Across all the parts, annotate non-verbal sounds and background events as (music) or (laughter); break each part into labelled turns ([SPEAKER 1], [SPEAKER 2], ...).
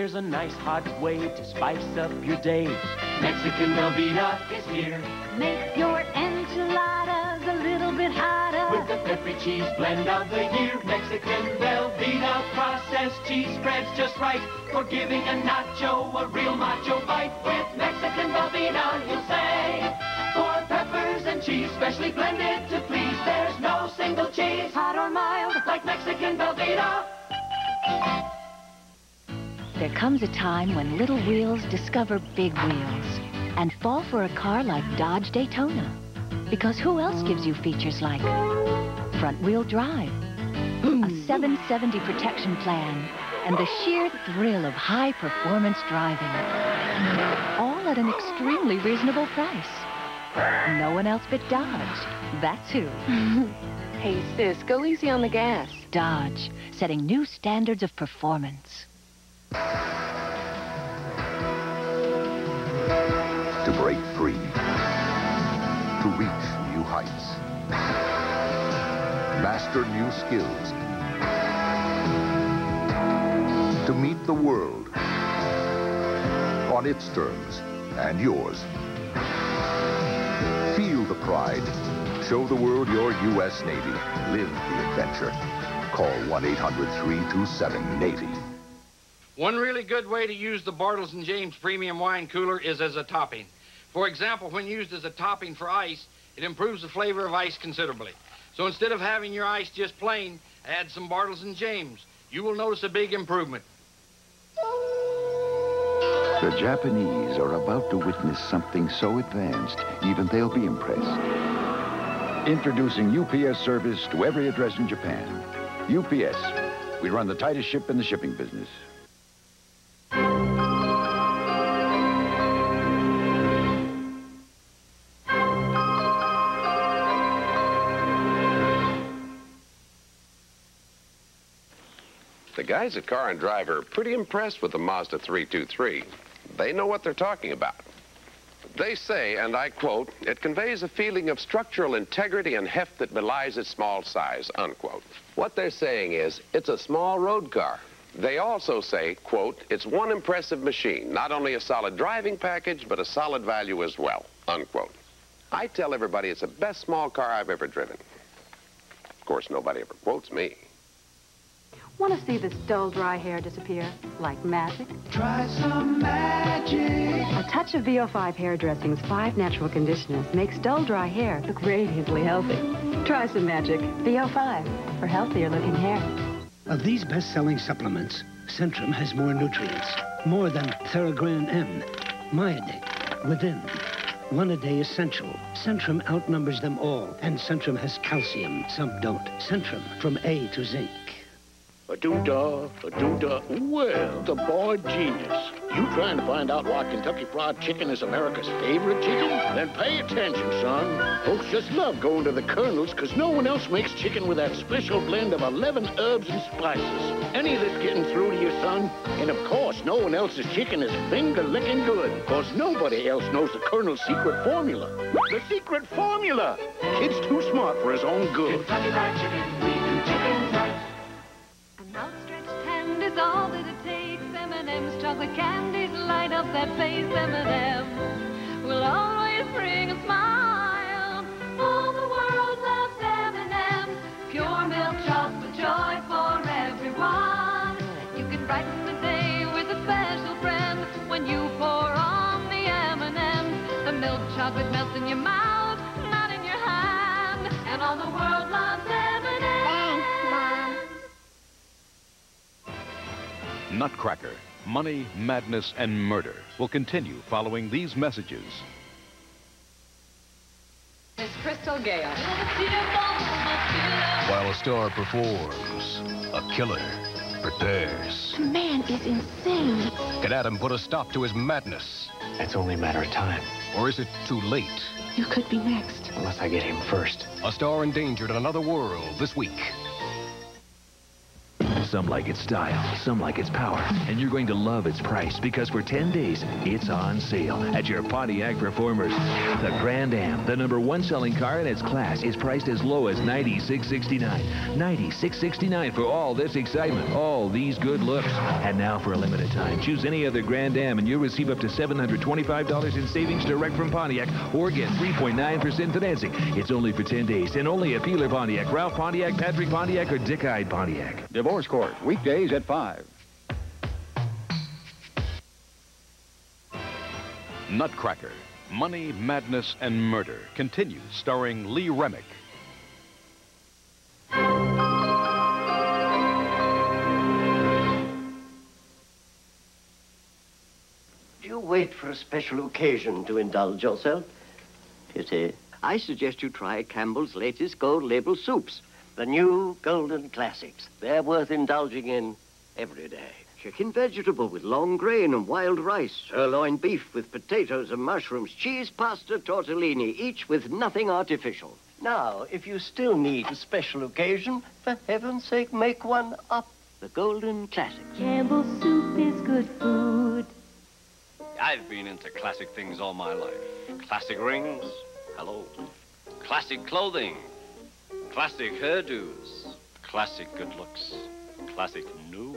[SPEAKER 1] there's a nice hot way to spice up your day. Mexican Velveeta is here.
[SPEAKER 2] Make your enchiladas a little bit hotter.
[SPEAKER 1] With the peppery cheese blend of the year, Mexican Velveeta processed cheese spreads just right for giving a nacho a real macho bite. With Mexican Velveeta, you'll say, for peppers and cheese specially blended to please. There's no single cheese, hot or mild, like Mexican Velveeta.
[SPEAKER 3] There comes a time when little wheels discover big wheels and fall for a car like Dodge Daytona. Because who else gives you features like front-wheel drive, a hmm. 770 protection plan, and the sheer thrill of high-performance driving. All at an extremely reasonable price. No one else but Dodge. That's who. (laughs)
[SPEAKER 4] Hey, sis, go easy on the gas.
[SPEAKER 3] Dodge, setting new standards of performance.
[SPEAKER 5] To break free. To reach new heights. Master new skills. To meet the world on its terms and yours. Feel the pride. Show the world your U.S. Navy. Live the adventure. Call 1-800-327-NAVY.
[SPEAKER 6] One really good way to use the Bartles and James Premium Wine Cooler is as a topping. For example, when used as a topping for ice, it improves the flavor of ice considerably. So instead of having your ice just plain, add some Bartles and James. You will notice a big improvement.
[SPEAKER 7] The Japanese are about to witness something so advanced, even they'll be impressed. Introducing UPS service to every address in Japan. UPS. We run the tightest ship in the shipping business.
[SPEAKER 8] Guys at Car and Driver are pretty impressed with the Mazda 323. They know what they're talking about. They say, and I quote, it conveys a feeling of structural integrity and heft that belies its small size, unquote. What they're saying is, it's a small road car. They also say, quote, it's one impressive machine, not only a solid driving package, but a solid value as well, unquote. I tell everybody it's the best small car I've ever driven. Of course, nobody ever quotes me.
[SPEAKER 9] Want to see this dull, dry hair disappear? Like magic?
[SPEAKER 1] Try some magic.
[SPEAKER 9] A touch of VO5 hair dressing's five natural conditioners makes dull, dry hair look radiantly healthy. Try some magic. VO5 for healthier looking hair.
[SPEAKER 10] Of these best-selling supplements, Centrum has more nutrients, more than Theragran M, Myadec, Within. One a day essential. Centrum outnumbers them all, and Centrum has calcium. Some don't. Centrum from A to zinc.
[SPEAKER 11] A doodah, a doodah. Well, the boy genius. You trying to find out why Kentucky Fried Chicken is America's favorite chicken? Then pay attention, son. Folks just love going to the Colonel's because no one else makes chicken with that special blend of 11 herbs and spices. Any of this getting through to you, son? And of course, no one else's chicken is finger-licking good because nobody else knows the Colonel's secret formula. The secret formula! Kid's too smart for his own good.
[SPEAKER 1] Kentucky Fried Chicken.
[SPEAKER 2] Outstretched hand is all that it takes. M&M's chocolate candies light up that face. M&M will always bring
[SPEAKER 12] Nutcracker, Money, Madness, and Murder will continue following these messages.
[SPEAKER 4] Miss Crystal Gayle.
[SPEAKER 13] While a star performs, a killer prepares.
[SPEAKER 4] The man is insane.
[SPEAKER 13] Can Adam put a stop to his madness?
[SPEAKER 14] It's only a matter of time.
[SPEAKER 13] Or is it too late?
[SPEAKER 4] You could be next.
[SPEAKER 14] Unless I get him first.
[SPEAKER 13] A star endangered in another world this week.
[SPEAKER 15] Some like its style, some like its power, and you're going to love its price because for 10 days, it's on sale at your Pontiac Performers. The Grand Am, the number one selling car in its class, is priced as low as $96.69. $96.69 for all this excitement, all these good looks. And now for a limited time, choose any other Grand Am and you'll receive up to $725 in savings direct from Pontiac or get 3.9% financing. It's only for 10 days and only at Peeler Pontiac, Ralph Pontiac, Patrick Pontiac, or Dick Hyde Pontiac.
[SPEAKER 5] Divorce Court, weekdays at 5.
[SPEAKER 12] Nutcracker, Money, Madness, and Murder continues starring Lee Remick.
[SPEAKER 16] Do you wait for a special occasion to indulge yourself. Pity. I suggest you try Campbell's latest gold label soups. The new golden classics. They're worth indulging in every day. Chicken vegetable with long grain and wild rice. Sirloin beef with potatoes and mushrooms. Cheese pasta tortellini, each with nothing artificial. Now, if you still need a special occasion, for heaven's sake, make one up. The golden classics.
[SPEAKER 17] Campbell's soup is good food.
[SPEAKER 18] I've been into classic things all my life. Classic rings, hello. Classic clothing, classic hairdos, classic good looks, classic news.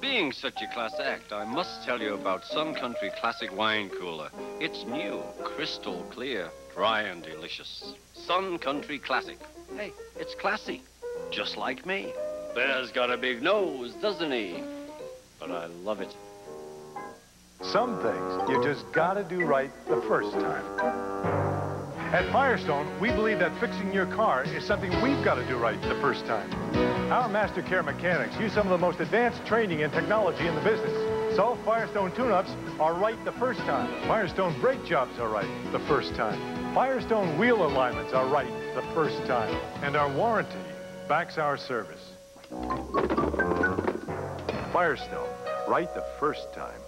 [SPEAKER 18] Being such a class act, I must tell you about Sun Country Classic Wine Cooler. It's new, crystal clear, dry and delicious. Sun Country Classic. Hey, it's classy, just like me. Bear's got a big nose, doesn't he? But I love it.
[SPEAKER 19] Some things you just gotta do right the first time. At Firestone, we believe that fixing your car is something we've got to do right the first time. Our Master Care mechanics use some of the most advanced training and technology in the business. So Firestone tune-ups are right the first time. Firestone brake jobs are right the first time. Firestone wheel alignments are right the first time. And our warranty backs our service. Firestone, right the first time.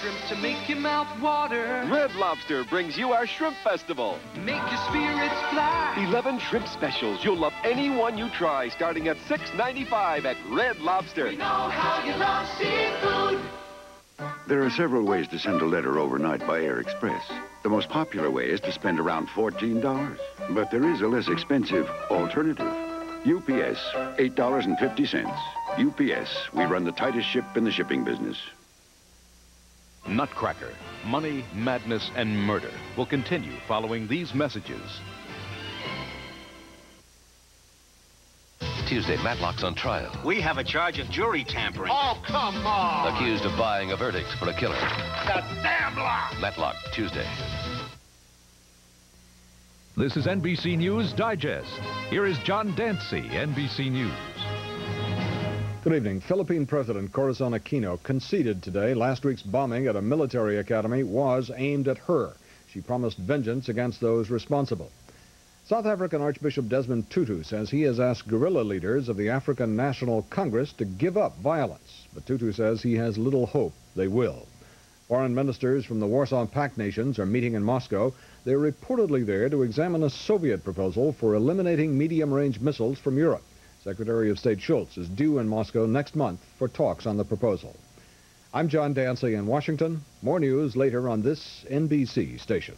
[SPEAKER 20] Shrimp to make your mouth water.
[SPEAKER 21] Red Lobster brings you our Shrimp Festival.
[SPEAKER 20] Make your spirits fly.
[SPEAKER 21] 11 shrimp specials. You'll love any one you try, starting at $6.95 at Red Lobster.
[SPEAKER 20] We know how you love seafood.
[SPEAKER 5] There are several ways to send a letter overnight by Air Express. The most popular way is to spend around $14. But there is a less expensive alternative. UPS, $8.50. UPS, we run the tightest ship in the shipping business.
[SPEAKER 12] Nutcracker, Money, Madness, and Murder will continue following these messages.
[SPEAKER 22] Tuesday, Matlock's on trial.
[SPEAKER 23] We have a charge of jury tampering.
[SPEAKER 22] Oh,
[SPEAKER 23] come on!
[SPEAKER 22] Accused of buying a verdict for a killer.
[SPEAKER 23] The damn lie!
[SPEAKER 22] Matlock, Tuesday.
[SPEAKER 12] This is NBC News Digest. Here is John Dancy, NBC News.
[SPEAKER 24] Good evening. Philippine President Corazon Aquino conceded today last week's bombing at a military academy was aimed at her. She promised vengeance against those responsible. South African Archbishop Desmond Tutu says he has asked guerrilla leaders of the African National Congress to give up violence, but Tutu says he has little hope they will. Foreign ministers from the Warsaw Pact nations are meeting in Moscow. They're reportedly there to examine a Soviet proposal for eliminating medium-range missiles from Europe. Secretary of State Shultz is due in Moscow next month for talks on the proposal. I'm John Dancy in Washington. More news later on this NBC station.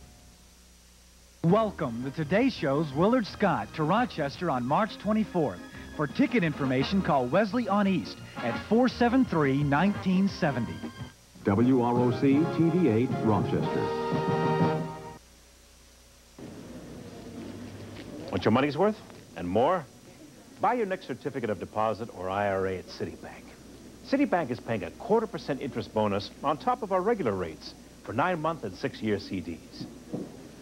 [SPEAKER 25] Welcome to Today Show's Willard Scott to Rochester on March 24th. For ticket information, call Wesley on East at 473-1970.
[SPEAKER 26] WROC TV8 Rochester.
[SPEAKER 27] Want your money's worth? And more? Buy your next certificate of deposit or IRA at Citibank. Citibank is paying a quarter percent interest bonus on top of our regular rates for nine-month and six-year CDs.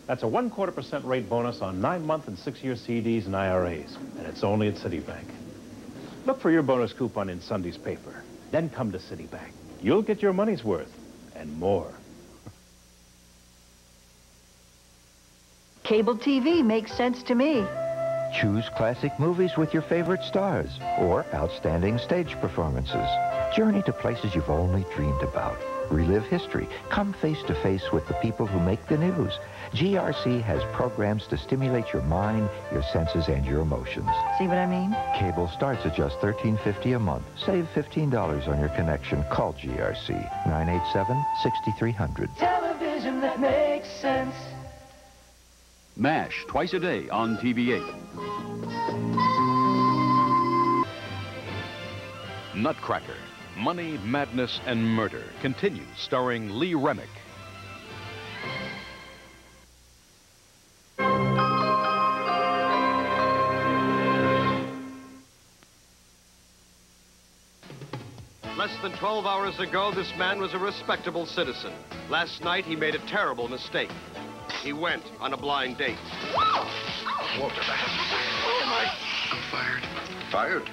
[SPEAKER 27] That's a one quarter percent rate bonus on nine-month and six-year CDs and IRAs, and it's only at Citibank. Look for your bonus coupon in Sunday's paper. Then come to Citibank. You'll get your money's worth and more.
[SPEAKER 28] Cable TV makes sense to me.
[SPEAKER 29] Choose classic movies with your favorite stars or outstanding stage performances. Journey to places you've only dreamed about.
[SPEAKER 30] Relive history. Come face to face with the people who make the news. GRC has programs to stimulate your mind, your senses, and your emotions.
[SPEAKER 31] See what I mean?
[SPEAKER 30] Cable starts at just $13.50 a month. Save $15 on your connection. Call GRC 987-6300.
[SPEAKER 32] Television that makes sense.
[SPEAKER 33] MASH, twice a day on TV8.
[SPEAKER 12] Nutcracker, Money, Madness, and Murder continues starring Lee Remick.
[SPEAKER 34] Less than 12 hours ago, this man was a respectable citizen. Last night, he made a terrible mistake. He went on a blind date.
[SPEAKER 35] Walter, Oh, my. I'm fired. Fired?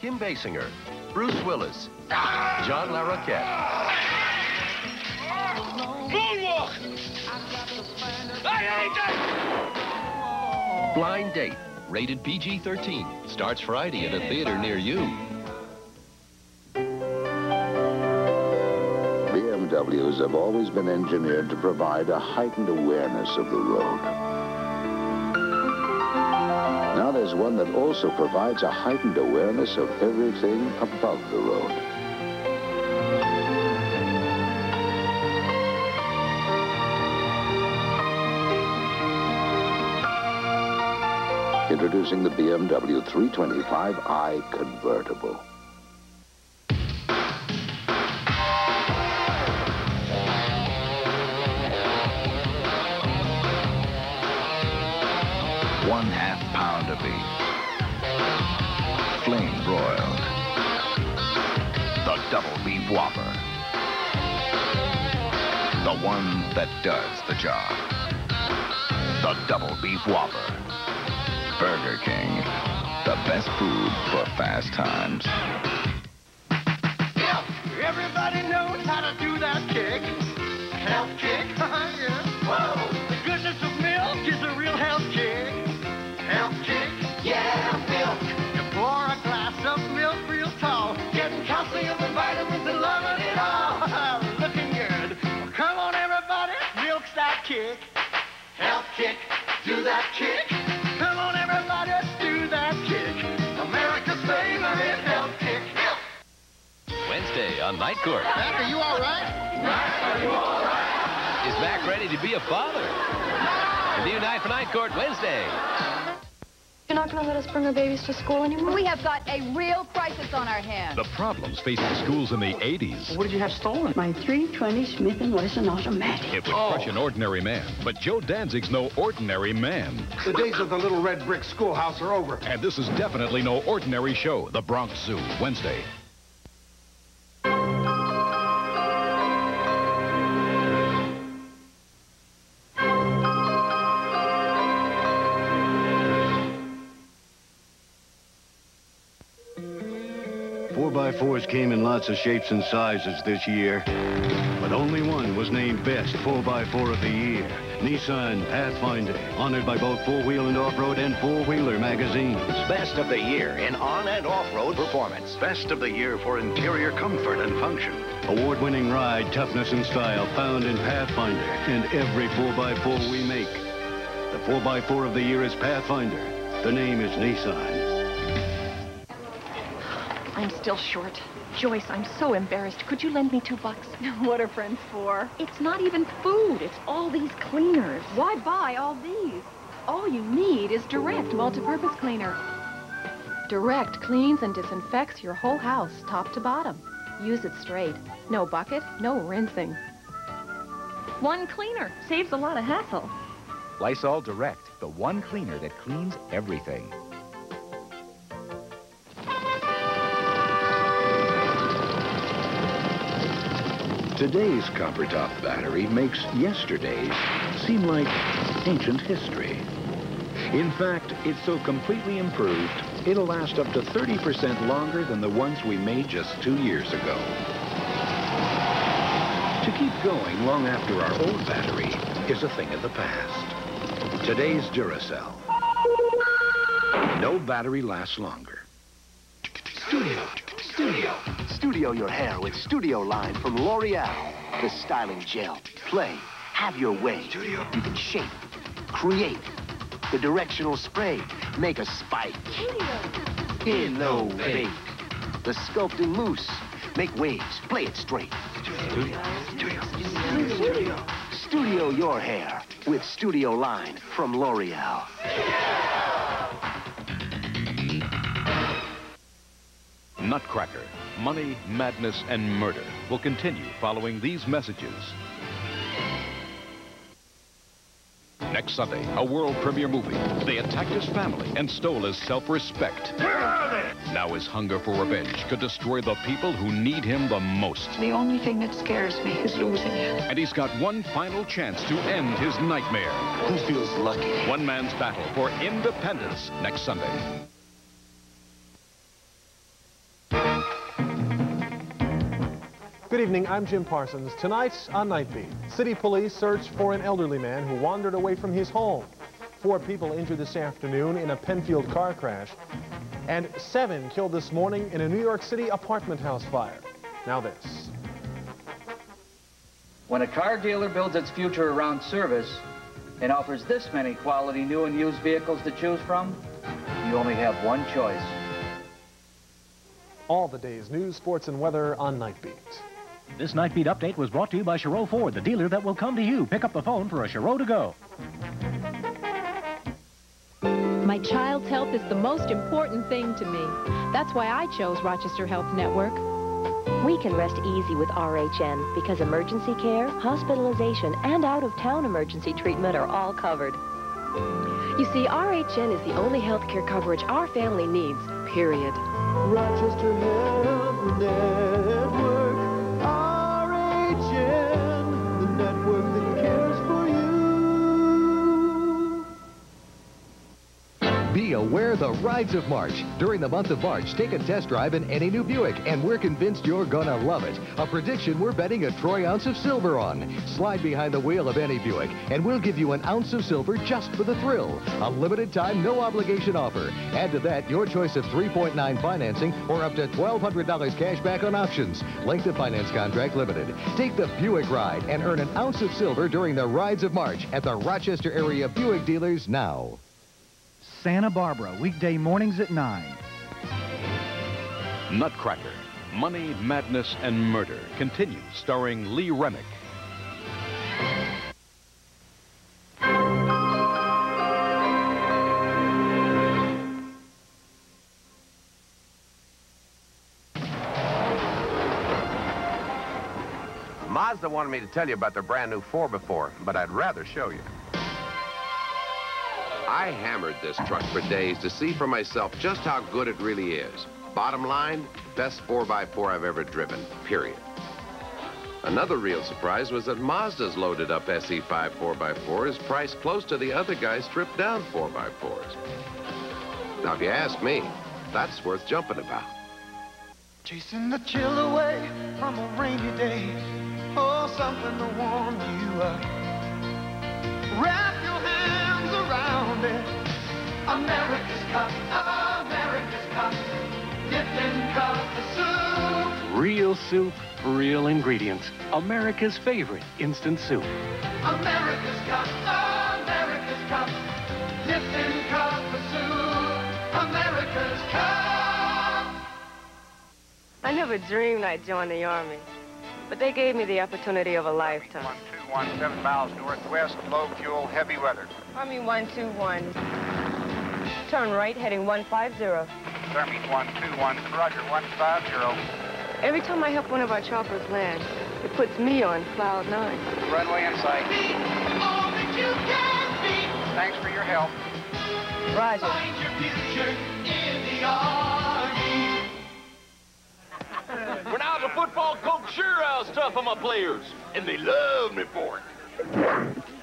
[SPEAKER 35] Kim Basinger, Bruce Willis, John Larroquette.
[SPEAKER 32] Moonwalk! I hate that!
[SPEAKER 35] Blind Date, rated PG-13. Starts Friday at a theater near you.
[SPEAKER 11] BMWs have always been engineered to provide a heightened awareness of the road. Now there's one that also provides a heightened awareness of everything above the road. Introducing the BMW 325i convertible.
[SPEAKER 36] Of beef. Flame broiled. The double beef whopper. The one that does the job. The double beef whopper. Burger King. The best food for fast times.
[SPEAKER 32] Everybody knows how to do that kick. Health kick. (laughs) yeah. On
[SPEAKER 35] Night Court.
[SPEAKER 32] Mac, are you all right? Mac, are you all right?
[SPEAKER 35] Is Mac ready to be a father? The new Night for Night Court Wednesday.
[SPEAKER 37] You're not going to let us bring our babies to school anymore?
[SPEAKER 38] We have got a real crisis on our hands.
[SPEAKER 12] The problems facing schools in the 80s.
[SPEAKER 38] What did you have stolen? My 320 Smith & Wesson automatic.
[SPEAKER 12] It would oh. crush an ordinary man, but Joe Danzig's no ordinary man.
[SPEAKER 39] The days of the little red brick schoolhouse are over.
[SPEAKER 12] And this is definitely no ordinary show. The Bronx Zoo, Wednesday.
[SPEAKER 40] Four by fours came in lots of shapes and sizes this year, but only one was named Best 4x4 of the Year. Nissan Pathfinder, honored by both four-wheel and off-road and four-wheeler magazines.
[SPEAKER 5] Best of the year in on and off-road performance.
[SPEAKER 40] Best of the year for interior comfort and function. Award-winning ride, toughness, and style found in Pathfinder and every 4x4 we make. The 4x4 of the year is Pathfinder. The name is Nissan.
[SPEAKER 2] I'm still short. Joyce, I'm so embarrassed. Could you lend me two bucks? (laughs)
[SPEAKER 38] What are friends for?
[SPEAKER 2] It's not even food. It's all these cleaners.
[SPEAKER 38] Why buy all these?
[SPEAKER 2] All you need is Direct multi-purpose cleaner. Direct cleans and disinfects your whole house, top to bottom. Use it straight. No bucket, no rinsing. One cleaner saves a lot of hassle.
[SPEAKER 41] Lysol Direct, the one cleaner that cleans everything.
[SPEAKER 11] Today's copper top battery makes yesterday's seem like ancient history. In fact, it's so completely improved, it'll last up to 30% longer than the ones we made just two years ago. To keep going long after our old battery is a thing of the past. Today's Duracell. No battery lasts longer. Studio.
[SPEAKER 42] Studio. Studio your hair with Studio Line from L'Oreal. The styling gel. Play. Have your way. Studio. You can shape. Create. The directional spray. Make a spike. Innovate. The sculpting mousse. Make waves. Play it straight. Studio. Studio. Studio. Studio your hair with Studio Line from L'Oreal.
[SPEAKER 12] Nutcracker, Money, Madness, and Murder will continue following these messages. Next Sunday, a world premiere movie. They attacked his family and stole his self-respect.
[SPEAKER 43] Where are they?
[SPEAKER 12] Now his hunger for revenge could destroy the people who need him the most.
[SPEAKER 44] The only thing that scares me is losing you.
[SPEAKER 12] And he's got one final chance to end his nightmare.
[SPEAKER 42] Who feels lucky?
[SPEAKER 12] One man's battle for independence next Sunday.
[SPEAKER 39] Good evening, I'm Jim Parsons. Tonight on Nightbeat, city police search for an elderly man who wandered away from his home. Four people injured this afternoon in a Penfield car crash, and seven killed this morning in a New York City apartment house fire. Now this.
[SPEAKER 6] When a car dealer builds its future around service and offers this many quality new and used vehicles to choose from, you only have one choice.
[SPEAKER 39] All the day's news, sports, and weather on Night Beat.
[SPEAKER 25] This Night Beat update was brought to you by Chereau Ford, the dealer that will come to you. Pick up the phone for a Chereau to go.
[SPEAKER 2] My child's health is the most important thing to me. That's why I chose Rochester Health Network.
[SPEAKER 9] We can rest easy with RHN because emergency care, hospitalization, and out-of-town emergency treatment are all covered. You see, RHN is the only health care coverage our family needs, period.
[SPEAKER 43] Rochester Health Network.
[SPEAKER 45] Be aware the rides of March. During the month of March, take a test drive in any new Buick, and we're convinced you're gonna love it. A prediction we're betting a troy ounce of silver on. Slide behind the wheel of any Buick, and we'll give you an ounce of silver just for the thrill. A limited time, no obligation offer. Add to that your choice of 3.9 financing or up to $1,200 cash back on options. Length of finance contract limited. Take the Buick ride and earn an ounce of silver during the rides of March at the Rochester area Buick dealers now.
[SPEAKER 25] Santa Barbara, weekday mornings at 9.
[SPEAKER 12] Nutcracker, Money, Madness, and Murder continues starring Lee Remick.
[SPEAKER 46] Mazda wanted me to tell you about their brand new 4x4, but I'd rather show you.
[SPEAKER 47] I hammered this truck for days to see for myself just how good it really is. Bottom line, best 4x4 I've ever driven, period. Another real surprise was that Mazda's loaded up SE5 4x4 is priced close to the other guy's stripped down 4x4s. Now, if you ask me, that's worth jumping about.
[SPEAKER 43] Chasing the chill away from a rainy day. Oh, something to warm you up. Wrap around. America's Cup, America's Cup. Lipton cup of soup.
[SPEAKER 48] Real soup, real ingredients. America's favorite instant soup.
[SPEAKER 43] America's Cup, America's Cup. Lipton cup of soup. America's Cup.
[SPEAKER 49] I never dreamed I'd join the Army, but they gave me the opportunity of a lifetime.
[SPEAKER 50] 1217 miles northwest, low fuel, heavy weather.
[SPEAKER 49] Army 121. Turn right, heading 150.
[SPEAKER 50] Thermite 121, roger, 150.
[SPEAKER 49] Every time I help one of our choppers land, it puts me on cloud nine.
[SPEAKER 50] Runway in sight.
[SPEAKER 43] All that you can be.
[SPEAKER 50] Thanks for your help.
[SPEAKER 49] Roger.
[SPEAKER 43] Find your future in the Army.
[SPEAKER 51] When I was a football coach, sure I was tough on my players, and they loved me for it.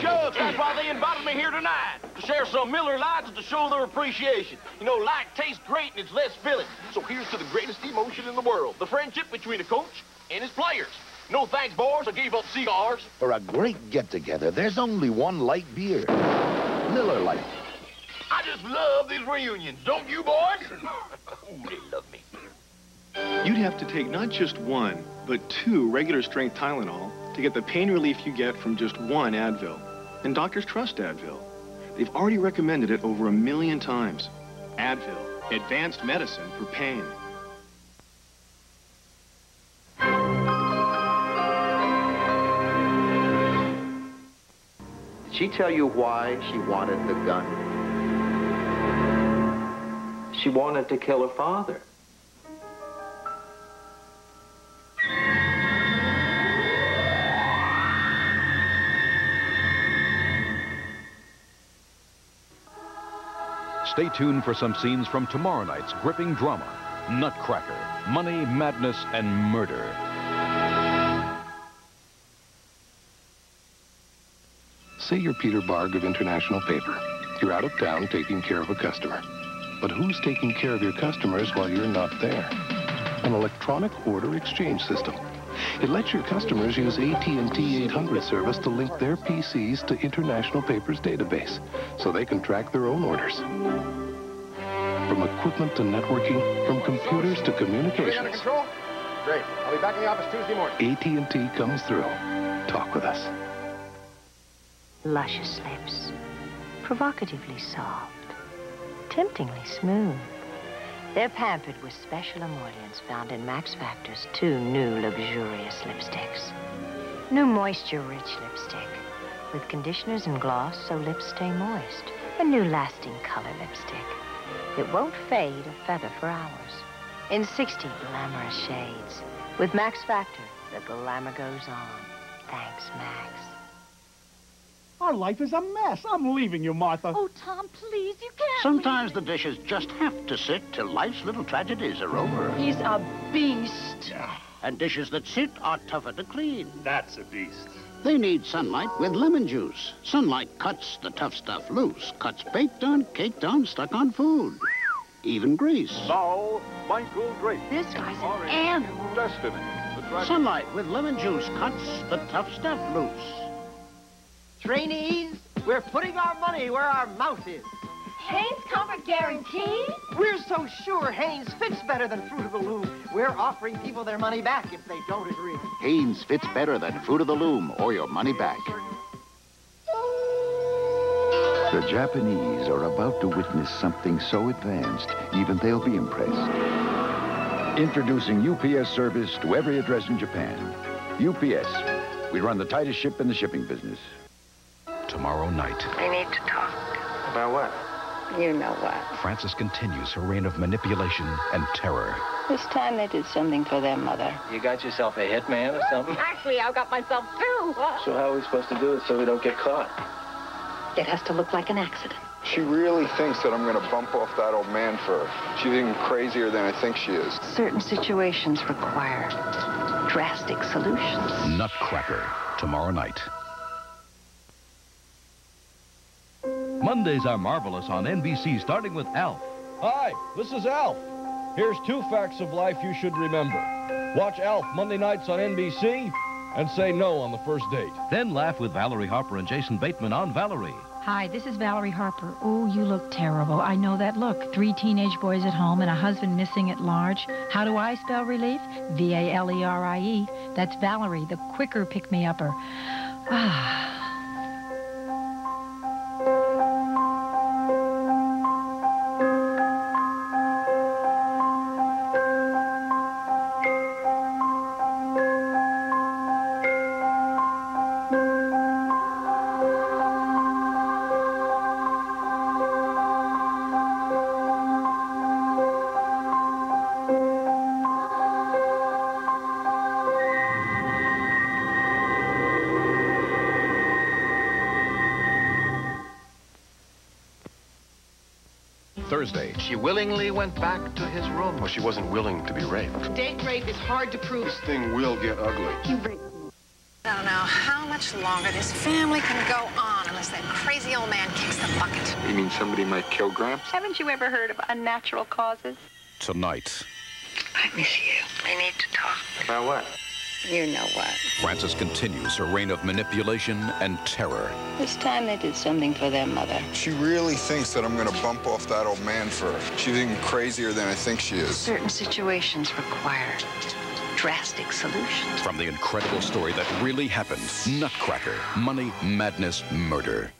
[SPEAKER 51] Shucks, that's why they invited me here tonight, to share some Miller Lites and to show their appreciation. You know, light tastes great and it's less filling. So here's to the greatest emotion in the world, the friendship between a coach and his players. No thanks, boys, I gave up cigars.
[SPEAKER 5] For a great get-together, there's only one light beer. Miller Lite.
[SPEAKER 51] I just love these reunions, don't you, boys? Ooh, (laughs) they love me.
[SPEAKER 52] You'd have to take not just one, but two regular strength Tylenol to get the pain relief you get from just one Advil. And doctors trust Advil. They've already recommended it over a million times. Advil, advanced medicine for pain.
[SPEAKER 53] Did she tell you why she wanted the gun? She wanted to kill her father.
[SPEAKER 12] Stay tuned for some scenes from tomorrow night's gripping drama, Nutcracker, Money, Madness, and Murder.
[SPEAKER 54] Say you're Peter Barg of International Paper. You're out of town taking care of a customer. But who's taking care of your customers while you're not there? An electronic order exchange system. It lets your customers use AT&T 800 service to link their PCs to International Paper's database, so they can track their own orders. From equipment to networking, from computers to communications,
[SPEAKER 39] Under control? Great. I'll be back in the office Tuesday morning.
[SPEAKER 54] AT&T comes through. Talk with us.
[SPEAKER 3] Luscious lips, provocatively soft, temptingly smooth. They're pampered with special emollients found in Max Factor's two new luxurious lipsticks. New moisture-rich lipstick with conditioners and gloss so lips stay moist. A new lasting color lipstick. It won't fade a feather for hours. In 60 glamorous shades. With Max Factor, the glamour goes on. Thanks, Max.
[SPEAKER 55] Our life is a mess. I'm leaving you, Martha.
[SPEAKER 9] Oh, Tom, please, you can't.
[SPEAKER 51] Sometimes the dishes just have to sit till life's little tragedies are over.
[SPEAKER 9] He's a beast.
[SPEAKER 51] And dishes that sit are tougher to clean.
[SPEAKER 55] That's a beast.
[SPEAKER 51] They need sunlight with lemon juice. Sunlight cuts the tough stuff loose, cuts baked on, caked on, stuck on food. Even grease.
[SPEAKER 9] So, Michael Drake. This guy's an animal. Destiny.
[SPEAKER 51] Sunlight with lemon juice cuts the tough stuff loose.
[SPEAKER 56] Trainees, we're putting our money where our mouth is.
[SPEAKER 9] Hanes Comfort Guarantee?
[SPEAKER 56] We're so sure Hanes fits better than Fruit of the Loom. We're offering people their money back if they don't agree.
[SPEAKER 51] Hanes fits better than Fruit of the Loom or your money back.
[SPEAKER 5] The Japanese are about to witness something so advanced, even they'll be impressed. Introducing UPS service to every address in Japan. UPS, we run the tightest ship in the shipping business.
[SPEAKER 12] Tomorrow night,
[SPEAKER 57] We need to talk.
[SPEAKER 39] About what?
[SPEAKER 57] You know what?
[SPEAKER 12] Frances continues her reign of manipulation and terror.
[SPEAKER 57] This time they did something for their mother.
[SPEAKER 53] You got yourself a hitman or something?
[SPEAKER 9] Actually, I've got myself too.
[SPEAKER 53] So how are we supposed to do it so we don't get caught?
[SPEAKER 57] It has to look like an accident.
[SPEAKER 58] She really thinks that I'm going to bump off that old man for her. She's even crazier than I think she is.
[SPEAKER 57] Certain situations require drastic solutions.
[SPEAKER 12] Nutcracker, tomorrow night.
[SPEAKER 59] Mondays are marvelous on NBC, starting with Alf.
[SPEAKER 60] Hi, this is Alf. Here's two facts of life you should remember. Watch Alf Monday nights on NBC and say no on the first date.
[SPEAKER 59] Then laugh with Valerie Harper and Jason Bateman on Valerie.
[SPEAKER 61] Hi, this is Valerie Harper. Oh, you look terrible. I know that look. Three teenage boys at home and a husband missing at large. How do I spell relief? V-A-L-E-R-I-E. -E. That's Valerie, the quicker pick-me-upper. Ah.
[SPEAKER 12] Thursday.
[SPEAKER 39] She willingly went back to his room. Well, she wasn't willing to be raped.
[SPEAKER 9] Date rape is hard to prove.
[SPEAKER 58] This thing will get ugly.
[SPEAKER 9] You bring...
[SPEAKER 62] I don't know how much longer this family can go on unless that crazy old man kicks the bucket.
[SPEAKER 58] You mean somebody might kill Gramps?
[SPEAKER 57] Haven't you ever heard of unnatural causes?
[SPEAKER 12] Tonight.
[SPEAKER 57] I miss you. We need to talk.
[SPEAKER 39] About what?
[SPEAKER 3] You know what?
[SPEAKER 12] Frances continues her reign of manipulation and terror.
[SPEAKER 3] This time they did something for their mother.
[SPEAKER 63] She really thinks that I'm gonna bump off that old man for her. She's even crazier than I think she is.
[SPEAKER 3] Certain situations require drastic solutions.
[SPEAKER 12] From the incredible story that really happened, Nutcracker, Money, Madness, Murder.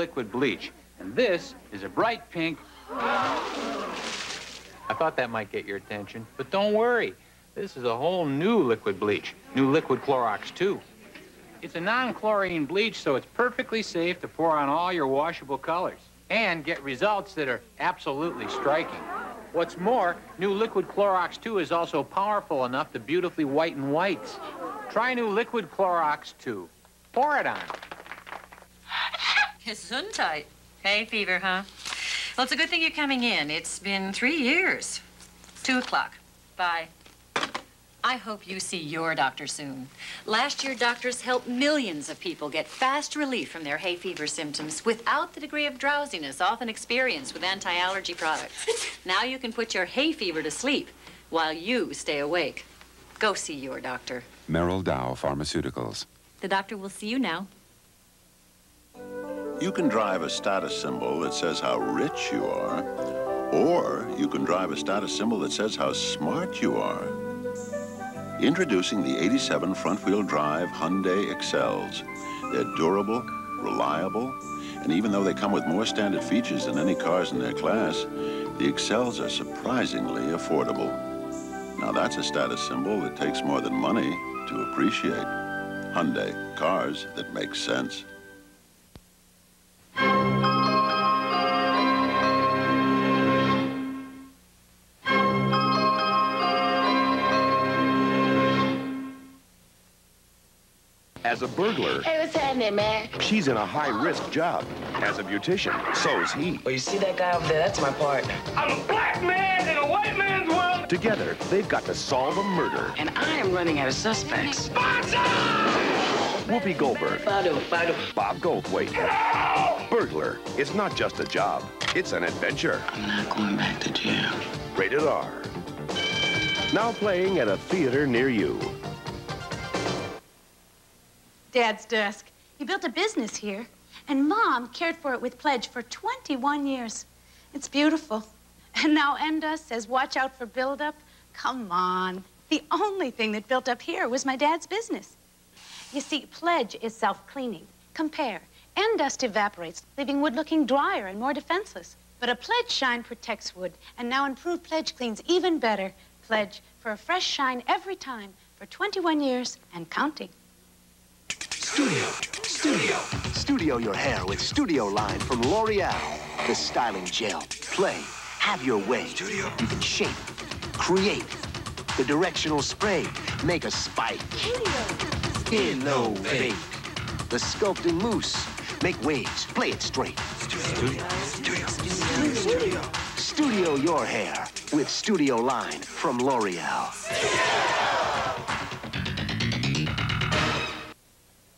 [SPEAKER 64] Liquid bleach, and this is a bright pink. I thought that might get your attention, but don't worry. This is a whole new liquid bleach, new liquid Clorox 2. It's a non-chlorine bleach, so it's perfectly safe to pour on all your washable colors and get results that are absolutely striking. What's more, new liquid Clorox 2 is also powerful enough to beautifully whiten whites. Try new liquid Clorox 2. Pour it on.
[SPEAKER 65] Gesundheit. Hay fever, huh? Well, it's a good thing you're coming in. It's been three years. Two o'clock. Bye. I hope you see your doctor soon. Last year, doctors helped millions of people get fast relief from their hay fever symptoms without the degree of drowsiness often experienced with anti-allergy products. (laughs) now you can put your hay fever to sleep while you stay awake. Go see your doctor.
[SPEAKER 66] Merrell Dow Pharmaceuticals.
[SPEAKER 65] The doctor will see you now.
[SPEAKER 67] You can drive a status symbol that says how rich you are, or you can drive a status symbol that says how smart you are. Introducing the 87 front-wheel drive Hyundai Excels. They're durable, reliable, and even though they come with more standard features than any cars in their class, the Excels are surprisingly affordable. Now that's a status symbol that takes more than money to appreciate. Hyundai, cars that make sense.
[SPEAKER 68] As a burglar,
[SPEAKER 69] Hey, what's happening, man?
[SPEAKER 68] she's in a high-risk job. As a beautician, so's he.
[SPEAKER 69] Well, you see that guy over there? That's my partner.
[SPEAKER 68] I'm a black man in a white man's world. Together, they've got to solve a murder.
[SPEAKER 69] And I am running out of suspects.
[SPEAKER 68] Whoopi Goldberg.
[SPEAKER 69] Badu, Badu.
[SPEAKER 68] Bob Goldthwait. Burglar. It's not just a job. It's an adventure.
[SPEAKER 69] I'm not going back to jail.
[SPEAKER 68] Rated R. Now playing at a theater near you.
[SPEAKER 70] Dad's desk. He built a business here, and Mom cared for it with pledge for 21 years. It's beautiful. And now Endust says, watch out for buildup. Come on. The only thing that built up here was my dad's business. You see, pledge is self-cleaning. Compare. Endust evaporates, leaving wood looking drier and more defenseless. But a pledge shine protects wood, and now improved pledge cleans even better. Pledge for a fresh shine every time for 21 years and counting.
[SPEAKER 42] Studio. Studio. Studio your hair with Studio Line from L'Oreal. The styling gel. Play. Have your way. Studio. You can shape. Create. The directional spray. Make a spike. Innovate. The sculpting mousse. Make waves. Play it straight. Studio. Studio. Studio. Studio your hair with Studio Line from L'Oreal.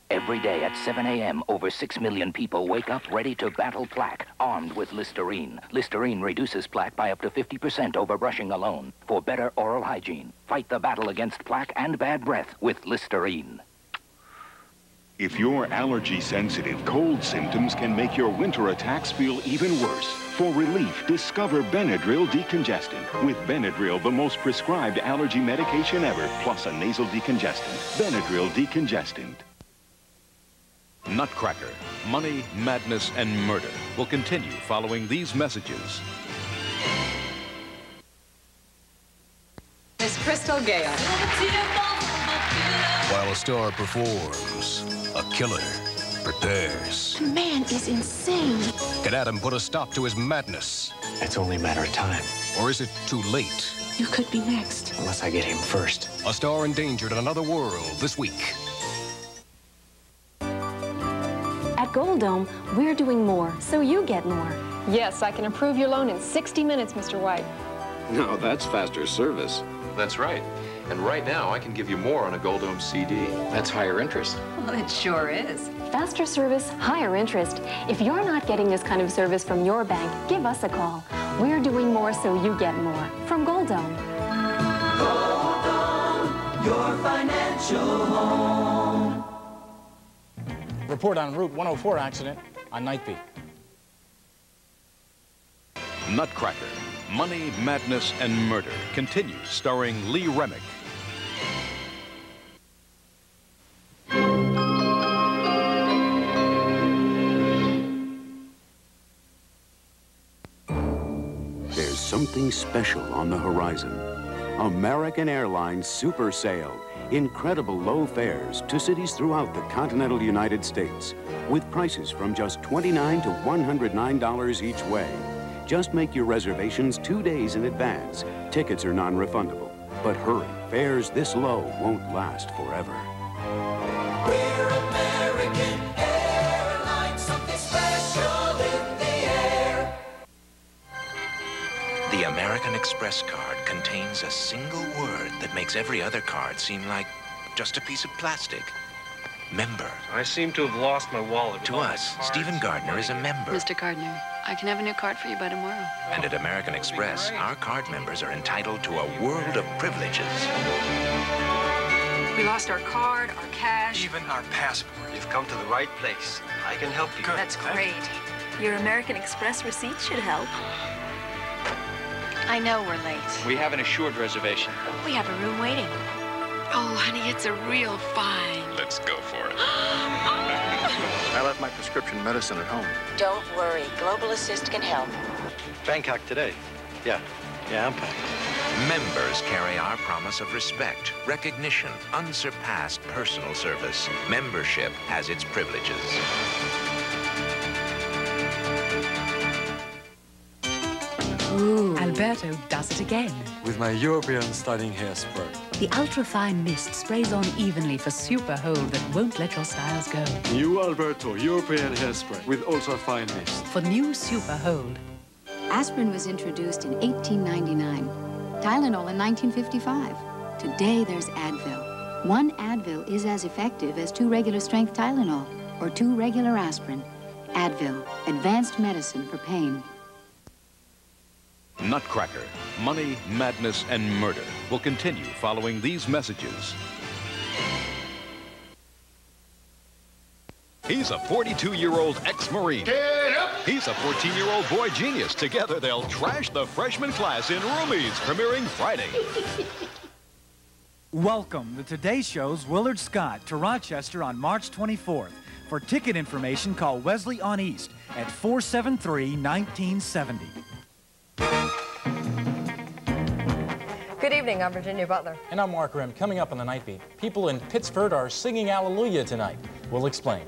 [SPEAKER 71] Every day at 7 a.m., over 6 million people wake up ready to battle plaque, armed with Listerine. Listerine reduces plaque by up to 50% over brushing alone. For better oral hygiene, fight the battle against plaque and bad breath with Listerine.
[SPEAKER 72] If you're allergy sensitive, cold symptoms can make your winter attacks feel even worse. For relief, discover Benadryl Decongestant. With Benadryl, the most prescribed allergy medication ever, plus a nasal decongestant. Benadryl Decongestant.
[SPEAKER 12] Nutcracker, Money, Madness, and Murder will continue following these messages.
[SPEAKER 65] Miss Crystal Gayle.
[SPEAKER 58] While a star performs, a killer
[SPEAKER 40] prepares.
[SPEAKER 73] The man is insane.
[SPEAKER 40] Can Adam put a stop to his madness?
[SPEAKER 74] It's only a matter of time.
[SPEAKER 40] Or is it too late?
[SPEAKER 73] You could be next.
[SPEAKER 74] Unless I get him first.
[SPEAKER 40] A star endangered in another world this week.
[SPEAKER 75] At Gold Dome, we're doing more, so you get more.
[SPEAKER 76] Yes, I can approve your loan in 60 minutes, Mr. White.
[SPEAKER 77] No, that's faster service.
[SPEAKER 53] That's right. And right now, I can give you more on a Gold Dome CD.
[SPEAKER 74] That's higher interest.
[SPEAKER 75] Well, it sure is. Faster service, higher interest. If you're not getting this kind of service from your bank, give us a call. We're doing more so you get more. From Gold Dome.
[SPEAKER 78] Gold Dome, your financial home.
[SPEAKER 79] Report on Route 104 accident on Night Beat.
[SPEAKER 12] Nutcracker, Money, Madness, and Murder continues, starring Lee Remick.
[SPEAKER 13] Something special on the horizon. American Airlines Super Sale. Incredible low fares to cities throughout the continental United States with prices from just 29 to $109 each way. Just make your reservations two days in advance. Tickets are non-refundable. But hurry, fares this low won't last forever.
[SPEAKER 58] The American Express card contains a single word that makes every other card seem like just a piece of plastic. Member.
[SPEAKER 53] I seem to have lost my wallet.
[SPEAKER 58] To us, Stephen Gardner is a member.
[SPEAKER 57] Mr. Gardner, I can have a new card for you by tomorrow.
[SPEAKER 58] And at American Express, our card members are entitled to a world of privileges.
[SPEAKER 57] We lost our card, our cash.
[SPEAKER 53] Even our passport. You've come to the right place. I can help you.
[SPEAKER 57] That's great.
[SPEAKER 80] Your American Express receipt should help.
[SPEAKER 57] I know we're late.
[SPEAKER 53] We have an assured reservation.
[SPEAKER 80] We have a room waiting.
[SPEAKER 57] Oh, honey, it's a real find.
[SPEAKER 58] Let's go for it. (gasps)
[SPEAKER 81] I left my prescription medicine at home.
[SPEAKER 75] Don't worry. Global Assist can help.
[SPEAKER 81] Bangkok today. Yeah. Yeah, I'm packed.
[SPEAKER 58] Members carry our promise of respect, recognition, unsurpassed personal service. Membership has its privileges.
[SPEAKER 82] Ooh. Alberto does it again.
[SPEAKER 83] With my European styling hairspray.
[SPEAKER 82] The ultra-fine mist sprays on evenly for super hold that won't let your styles go.
[SPEAKER 83] New Alberto European hairspray with ultra-fine mist.
[SPEAKER 82] For new super hold.
[SPEAKER 84] Aspirin was introduced in 1899. Tylenol in 1955. Today there's Advil. One Advil is as effective as two regular strength Tylenol or two regular aspirin. Advil, advanced medicine for pain.
[SPEAKER 12] Nutcracker, Money, Madness, and Murder will continue following these messages. He's a 42-year-old ex-Marine. Get up! He's a 14-year-old boy genius. Together, they'll trash the freshman class in Roomies, premiering Friday. (laughs)
[SPEAKER 25] Welcome to Today Show's Willard Scott to Rochester on March 24th. For ticket information, call Wesley on East at 473-1970.
[SPEAKER 85] Good evening, I'm Virginia Butler.
[SPEAKER 79] And I'm Mark Grimm. Coming up on the Night Beat, people in Pittsford are singing Hallelujah tonight. We'll explain.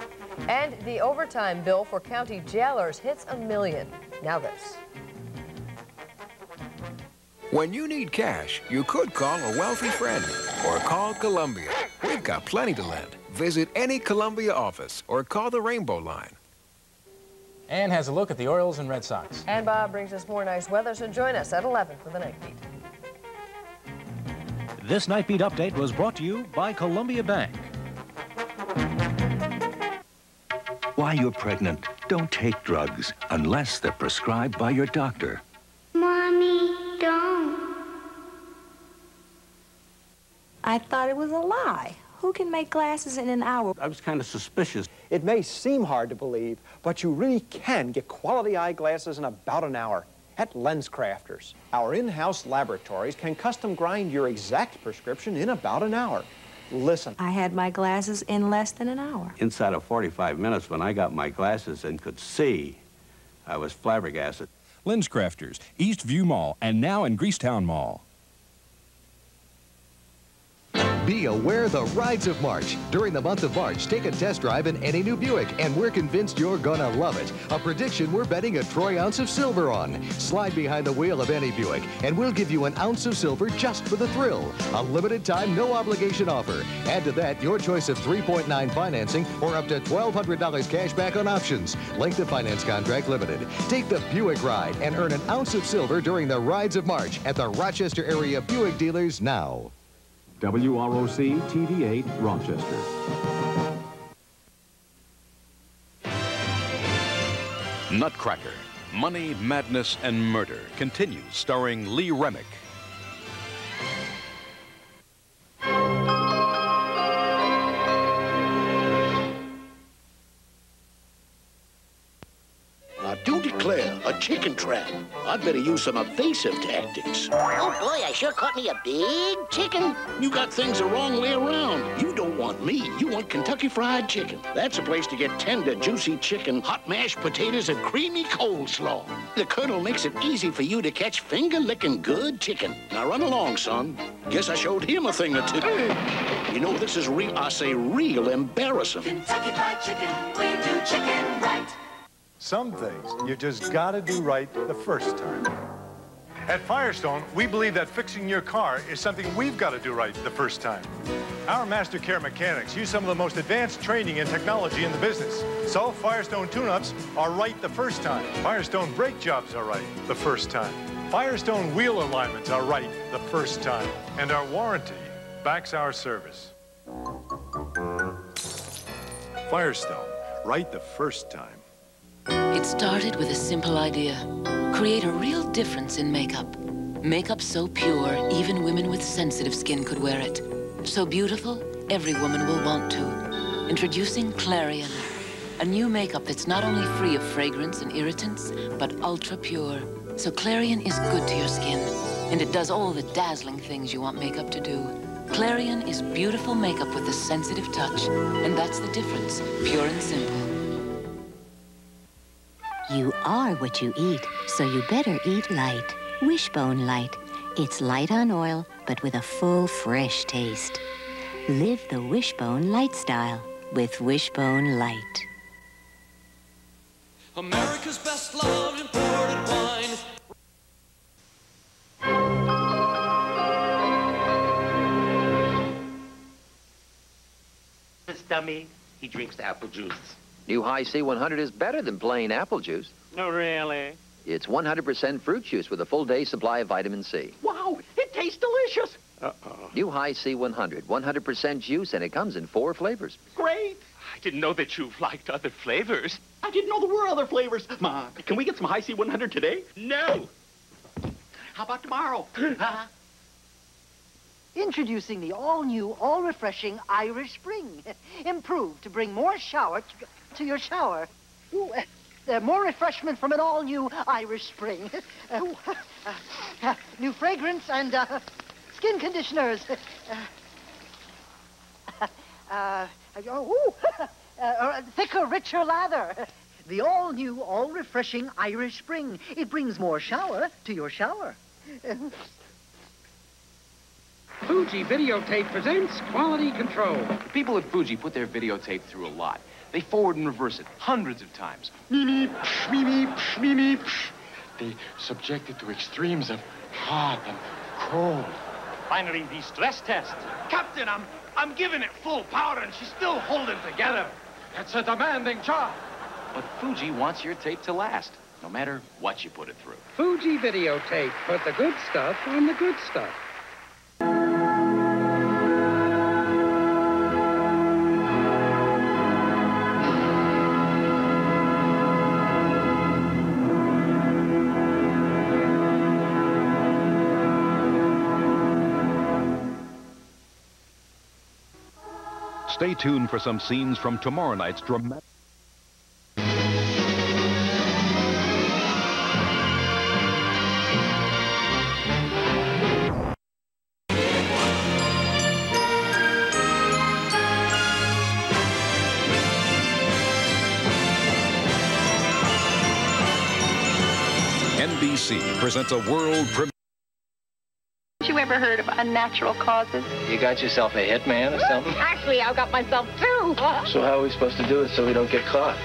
[SPEAKER 85] And the overtime bill for county jailers hits a million. Now this.
[SPEAKER 86] When you need cash, you could call a wealthy friend or call Columbia. We've got plenty to lend. Visit any Columbia office or call the Rainbow Line.
[SPEAKER 79] Ann has a look at the Orioles and Red Sox.
[SPEAKER 85] And Bob brings us more nice weather, so join us at 11 for the Night Beat.
[SPEAKER 87] This Night Beat update was brought to you by Columbia Bank.
[SPEAKER 5] While you're pregnant, don't take drugs unless they're prescribed by your doctor.
[SPEAKER 88] Mommy, don't.
[SPEAKER 89] I thought it was a lie. Who can make glasses in an hour?
[SPEAKER 90] I was kind of suspicious.
[SPEAKER 62] It may seem hard to believe, but you really can get quality eyeglasses in about an hour at Lens Crafters. Our in-house laboratories can custom grind your exact prescription in about an hour. Listen.
[SPEAKER 89] I had my glasses in less than an hour.
[SPEAKER 90] Inside of 45 minutes, when I got my glasses and could see, I was flabbergasted.
[SPEAKER 45] Lens Crafters, East View Mall, and now in Greece Towne Mall. Be aware the rides of March. During the month of March, take a test drive in any new Buick, and we're convinced you're gonna love it. A prediction we're betting a troy ounce of silver on. Slide behind the wheel of any Buick, and we'll give you an ounce of silver just for the thrill. A limited time, no obligation offer. Add to that your choice of 3.9 financing or up to $1,200 cash back on options. Length of finance contract limited. Take the Buick ride and earn an ounce of silver during the rides of March at the Rochester area Buick dealers now.
[SPEAKER 13] WROC TV8 Rochester.
[SPEAKER 12] Nutcracker, Money, Madness, and Murder continues starring Lee Remick.
[SPEAKER 91] Chicken trap. I'd better use some evasive tactics.
[SPEAKER 92] Oh boy, I sure caught me a big chicken.
[SPEAKER 91] You got things the wrong way around. You don't want me. You want Kentucky Fried Chicken. That's a place to get tender, juicy chicken, hot mashed potatoes, and creamy coleslaw. The Colonel makes it easy for you to catch finger-licking good chicken. Now run along, son. Guess I showed him a thing or two. You know, this is real, I say real embarrassing.
[SPEAKER 93] Kentucky Fried Chicken, we do chicken right.
[SPEAKER 39] Some things you just gotta do right the first time. At Firestone, we believe that fixing your car is something we've got to do right the first time. Our Master Care mechanics use some of the most advanced training and technology in the business. So Firestone tune-ups are right the first time. Firestone brake jobs are right the first time. Firestone wheel alignments are right the first time. And our warranty backs our service. Firestone, right the first time.
[SPEAKER 94] It started with a simple idea. Create a real difference in makeup. Makeup so pure, even women with sensitive skin could wear it. So beautiful, every woman will want to. Introducing Clarion. A new makeup that's not only free of fragrance and irritants, but ultra pure. So Clarion is good to your skin. And it does all the dazzling things you want makeup to do. Clarion is beautiful makeup with a sensitive touch. And that's the difference, pure and simple.
[SPEAKER 95] You are what you eat, so you better eat light. Wishbone Light. It's light on oil, but with a full, fresh taste. Live the Wishbone lifestyle with Wishbone Light.
[SPEAKER 93] America's best loved imported wine.
[SPEAKER 96] This dummy, he drinks apple juice.
[SPEAKER 97] New Hi-C 100 is better than plain apple juice.
[SPEAKER 96] No, really?
[SPEAKER 97] It's 100% fruit juice with a full day supply of vitamin C.
[SPEAKER 96] Wow, it tastes delicious.
[SPEAKER 97] Uh-oh. New Hi-C 100, 100% juice, and it comes in four flavors.
[SPEAKER 96] Great. I didn't know that you liked other flavors. I didn't know there were other flavors. Ma, can we get some Hi-C 100 today? No. How about tomorrow? (gasps) huh?
[SPEAKER 84] Introducing the all-new, all-refreshing Irish Spring. (laughs) Improved to bring more shower to, your shower. Ooh, uh, more refreshment from an all-new Irish Spring. (laughs) Uh, (laughs) new fragrance and uh, skin conditioners. (laughs) Uh, thicker, richer lather. The all-new, all-refreshing Irish Spring. It brings more shower to your shower.
[SPEAKER 98] Fuji Videotape presents Quality Control.
[SPEAKER 99] People at Fuji put their videotape through a lot. They forward and reverse it hundreds of times.
[SPEAKER 98] Mimi, psh, mimi, psh, mimi, psh. They subject it to extremes of hot and cold. Finally, the stress test.
[SPEAKER 96] Captain, I'm, I'm giving it full power and she's still holding together.
[SPEAKER 98] It's a demanding job.
[SPEAKER 99] But Fuji wants your tape to last, no matter what you put it through.
[SPEAKER 98] Fuji Videotape. Put the good stuff on the good stuff.
[SPEAKER 12] Stay tuned for some scenes from tomorrow night's dramatic. NBC presents a world premiere.
[SPEAKER 57] You ever heard of unnatural causes?
[SPEAKER 53] You got yourself a hitman or something?
[SPEAKER 57] Actually, I've got myself two.
[SPEAKER 53] So how are we supposed to do it so we don't get caught?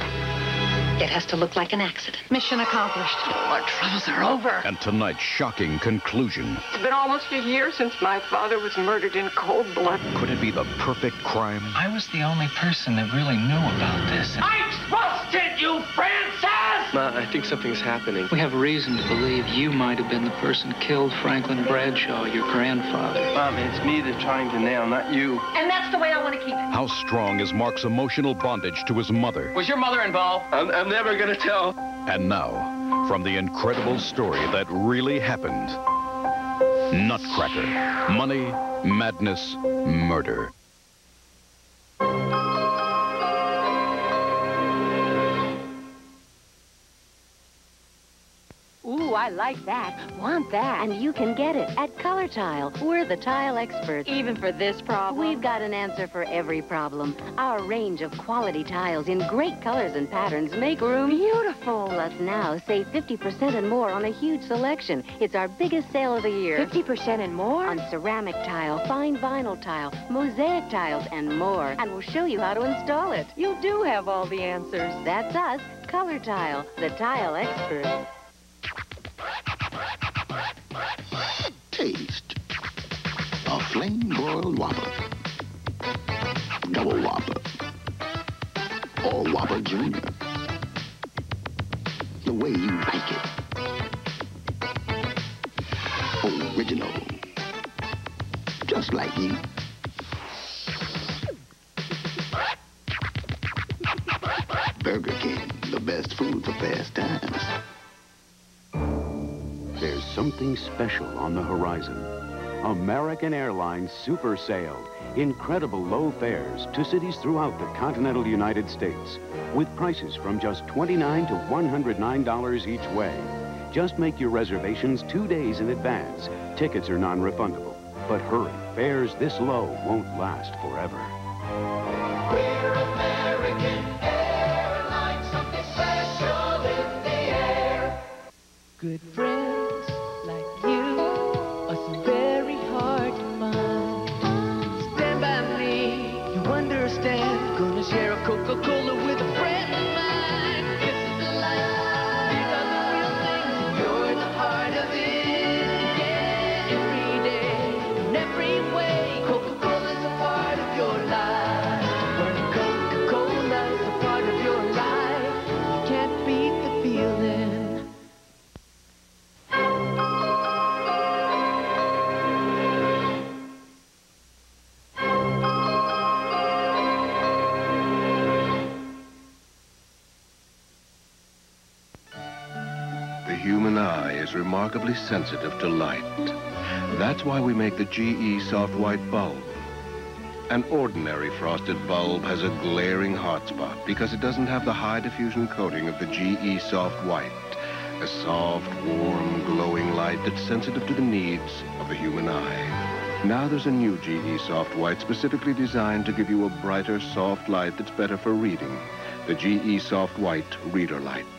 [SPEAKER 57] It has to look like an accident. Mission accomplished. Oh, our troubles are over.
[SPEAKER 12] And tonight's shocking conclusion.
[SPEAKER 57] It's been almost a year since my father was murdered in cold blood.
[SPEAKER 12] Could it be the perfect crime?
[SPEAKER 53] I was the only person that really knew about this.
[SPEAKER 100] I trusted you, Francis!
[SPEAKER 53] Ma, I think something's happening. We have reason to believe you might have been the person killed Franklin Bradshaw, your grandfather. Mom, it's me they're trying to nail, not you.
[SPEAKER 57] And that's the way I want to keep it.
[SPEAKER 12] How strong is Mark's emotional bondage to his mother?
[SPEAKER 53] Was your mother involved? I'm, I'm never gonna tell.
[SPEAKER 12] And now, from the incredible story that really happened Nutcracker. Money, madness, murder.
[SPEAKER 95] I like that. Want that. And you can get it at Color Tile. We're the tile experts.
[SPEAKER 57] Even for this problem?
[SPEAKER 95] We've got an answer for every problem. Our range of quality tiles in great colors and patterns make room beautiful. Plus now, save 50% and more on a huge selection. It's our biggest sale of the year.
[SPEAKER 57] 50% and more?
[SPEAKER 95] On ceramic tile, fine vinyl tile, mosaic tiles, and more. And we'll show you how to install it. You do have all the answers. That's us, Color Tile, the tile experts.
[SPEAKER 11] Taste. A flame broiled Whopper. Double Whopper. Or Whopper Junior. The way you like it. Original. Just like you. Burger King, the best food for fast times.
[SPEAKER 13] There's something special on the horizon. American Airlines Super Sale. Incredible low fares to cities throughout the continental United States with prices from just 29 to $109 each way. Just make your reservations two days in advance. Tickets are non-refundable. But hurry, fares this low won't last forever.
[SPEAKER 100] We're American Airlines, something special in the air.
[SPEAKER 2] Good friends
[SPEAKER 101] remarkably sensitive to light. That's why we make the GE Soft White bulb. An ordinary frosted bulb has a glaring hot spot because it doesn't have the high diffusion coating of the GE Soft White. A soft, warm, glowing light that's sensitive to the needs of the human eye. Now there's a new GE Soft White specifically designed to give you a brighter, soft light that's better for reading. The GE Soft White Reader Light.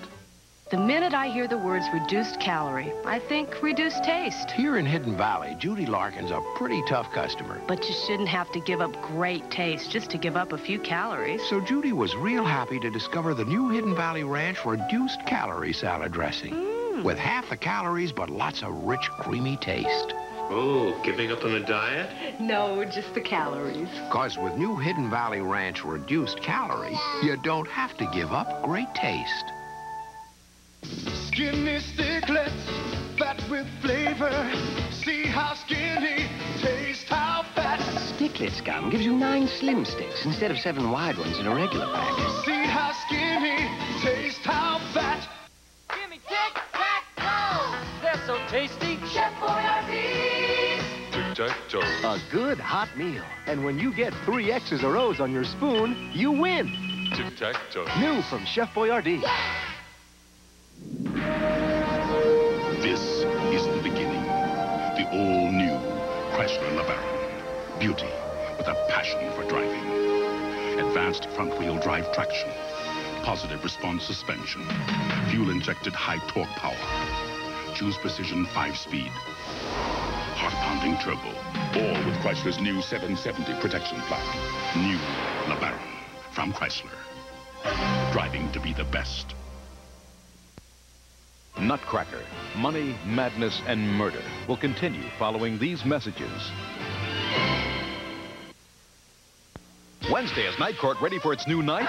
[SPEAKER 102] The minute I hear the words reduced calorie, I think reduced taste.
[SPEAKER 103] Here in Hidden Valley, Judy Larkin's a pretty tough customer.
[SPEAKER 102] But you shouldn't have to give up great taste just to give up a few calories.
[SPEAKER 103] So Judy was real happy to discover the new Hidden Valley Ranch reduced calorie salad dressing.
[SPEAKER 102] Mm.
[SPEAKER 103] With half the calories, but lots of rich, creamy taste.
[SPEAKER 104] Oh, giving up on the diet?
[SPEAKER 102] No, just the calories.
[SPEAKER 103] Because with new Hidden Valley Ranch reduced calorie, you don't have to give up great taste.
[SPEAKER 100] Skinny sticklets, fat with flavor. See how skinny, taste how fat.
[SPEAKER 16] Sticklets gum gives you nine slim sticks instead of seven wide ones in a regular pack.
[SPEAKER 100] See how skinny, taste how fat. Gimme tic tac toe. They're so tasty. Chef Boyardee.
[SPEAKER 42] Tic-tac-toe. A good hot meal. And when you get three X's or O's on your spoon, you win. Tic-tac-toe. New from Chef Boyardee.
[SPEAKER 105] This is the beginning. The all-new Chrysler LeBaron. Beauty with a passion for driving. Advanced front-wheel drive traction. Positive response suspension. Fuel-injected high torque power. Choose precision five-speed.
[SPEAKER 101] heart-pounding turbo. All with Chrysler's new 770 protection plan. New LeBaron from Chrysler. Driving to be the best.
[SPEAKER 12] Nutcracker, Money, Madness, and Murder will continue following these messages. Wednesday is Night Court ready for its new night?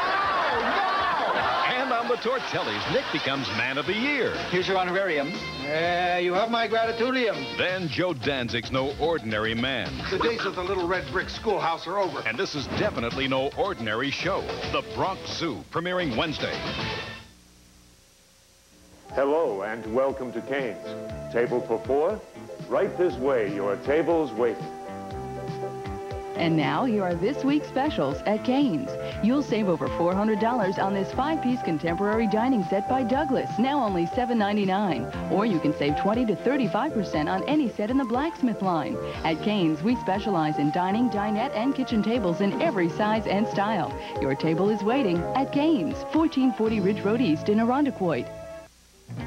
[SPEAKER 12] And on the Tortellis, Nick becomes Man of the Year.
[SPEAKER 6] Here's your honorarium. Uh, you have my gratitudium.
[SPEAKER 12] Then Joe Danzig's no ordinary man.
[SPEAKER 106] The days of the little red brick schoolhouse are over.
[SPEAKER 12] And this is definitely no ordinary show. The Bronx Zoo, premiering Wednesday.
[SPEAKER 107] Hello and welcome to Cain's. Table for four? Right this way, your table's waiting.
[SPEAKER 108] And now, here are this week's specials at Cain's. You'll save over $400 on this five-piece contemporary dining set by Douglas, now only $7.99. Or you can save 20 to 35% on any set in the blacksmith line. At Cain's, we specialize in dining, dinette, and kitchen tables in every size and style. Your table is waiting at Cain's, 1440 Ridge Road East in Irondequoit.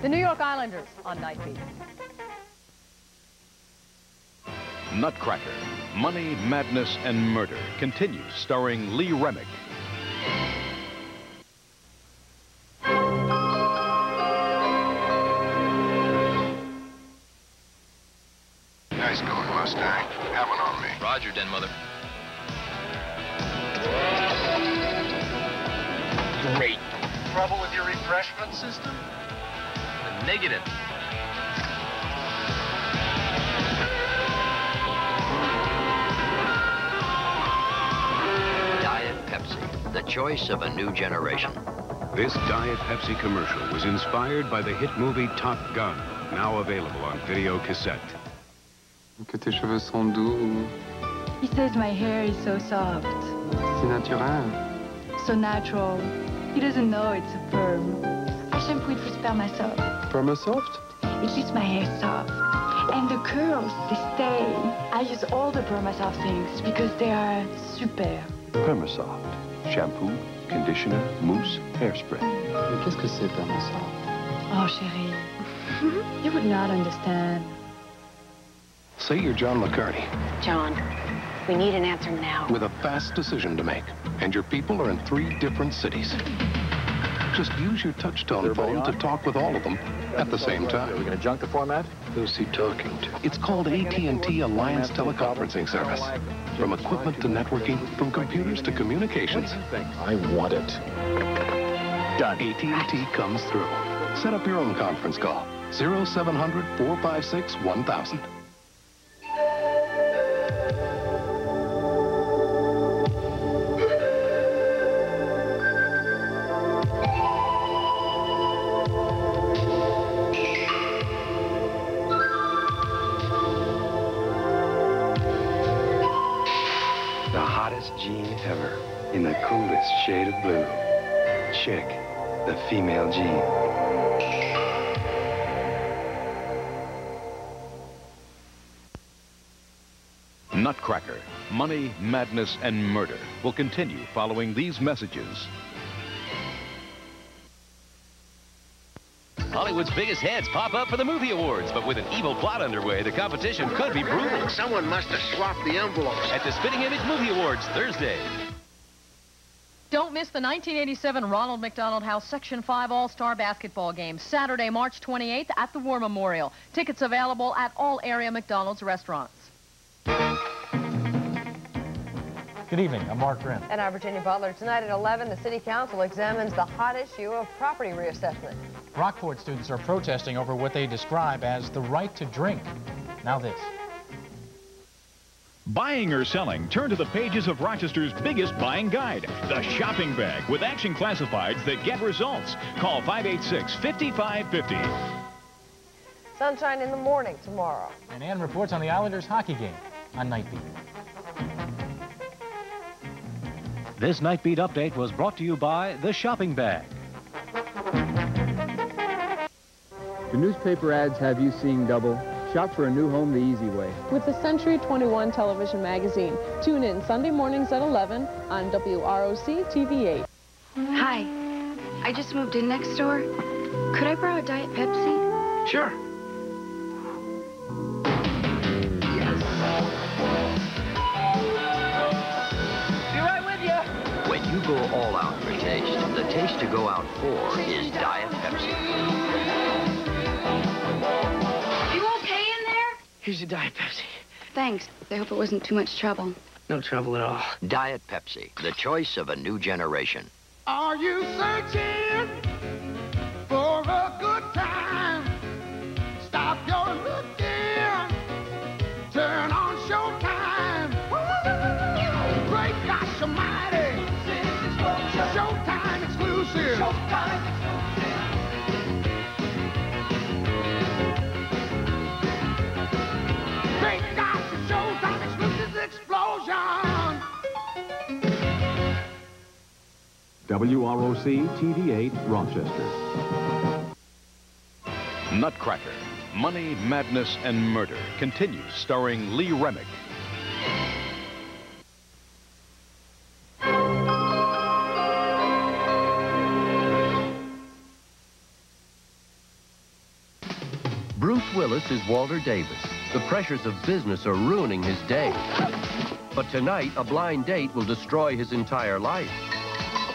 [SPEAKER 109] The New York Islanders on Night Beat.
[SPEAKER 12] Nutcracker, Money, Madness, and Murder continues starring Lee Remick.
[SPEAKER 110] Nice going, Mustang. Have one on me.
[SPEAKER 111] Roger, Den Mother.
[SPEAKER 110] Great.
[SPEAKER 6] Trouble with your refreshment system?
[SPEAKER 111] Negative.
[SPEAKER 112] Diet Pepsi, the choice of a new generation.
[SPEAKER 13] This Diet Pepsi commercial was inspired by the hit movie Top Gun, now available on video cassette.
[SPEAKER 113] Que tes cheveux sont doux.
[SPEAKER 114] He says my hair is so soft,
[SPEAKER 113] C'est naturel.
[SPEAKER 114] so natural. He doesn't know it's a perm. I shampoo it with Permasoft.
[SPEAKER 113] Permasoft?
[SPEAKER 114] It keeps my hair soft. And the curls, they stay. I use all the Permasoft things because they are super.
[SPEAKER 13] Permasoft. Shampoo, conditioner, mousse, hairspray.
[SPEAKER 113] Mais qu'est-ce que c'est, Permasoft?
[SPEAKER 114] Oh, chérie. (laughs) you would not understand.
[SPEAKER 54] Say you're John McCarty
[SPEAKER 115] John, we need an answer now.
[SPEAKER 54] with a fast decision to make, and your people are in three different cities. Just use your touchtone phone to talk with all of them at the same time. Are we going to junk the format? Who's he talking to? It's called AT&T Alliance Teleconferencing Service. From equipment to networking, from computers to communications. I want it. Done. AT&T comes through. Set up your own conference call.
[SPEAKER 116] 0700 456 1000. Female jean.
[SPEAKER 12] Nutcracker, Money, Madness, and Murder will continue following these messages.
[SPEAKER 35] Hollywood's biggest heads pop up for the movie awards, but with an evil plot underway, the competition could be brutal.
[SPEAKER 117] Someone must have swapped the envelopes.
[SPEAKER 35] At the Spitting Image Movie Awards Thursday.
[SPEAKER 109] Don't miss the 1987 Ronald McDonald House Section 5 All-Star Basketball Game, Saturday, March 28th at the War Memorial. Tickets available at all area McDonald's restaurants.
[SPEAKER 118] Good evening. I'm Mark Grant.
[SPEAKER 85] And I'm Virginia Butler. Tonight at 11, the City Council examines the hot issue of property reassessment.
[SPEAKER 118] Brockport students are protesting over what they describe as the right to drink. Now this.
[SPEAKER 119] Buying or selling, turn to the pages of Rochester's biggest buying guide, the shopping bag with action classifieds that get results. Call 586-5550.
[SPEAKER 85] Sunshine in the morning tomorrow.
[SPEAKER 118] And Ann reports on the Islanders hockey game on Nightbeat.
[SPEAKER 120] This Nightbeat update was brought to you by The Shopping Bag.
[SPEAKER 121] The newspaper ads have you seeing double? Shop for a new home the easy way.
[SPEAKER 122] With the Century 21 television magazine. Tune in Sunday mornings at 11 on WROC TV8.
[SPEAKER 123] Hi, I just moved in next door. Could I borrow a Diet Pepsi?
[SPEAKER 117] Sure. Yes. Be right with you.
[SPEAKER 112] When you go all out for taste, the taste to go out for is Diet Pepsi. Here's your Diet Pepsi.
[SPEAKER 84] Thanks. I hope it wasn't too much trouble.
[SPEAKER 112] No trouble at all. Diet Pepsi, the choice of a new generation.
[SPEAKER 11] Are you searching for a good time?
[SPEAKER 40] WROC TV8 Rochester.
[SPEAKER 12] Nutcracker, Money, Madness, and Murder continues starring Lee Remick.
[SPEAKER 124] Bruce Willis is Walter Davis. The pressures of business are ruining his day. But tonight, a blind date will destroy his entire life.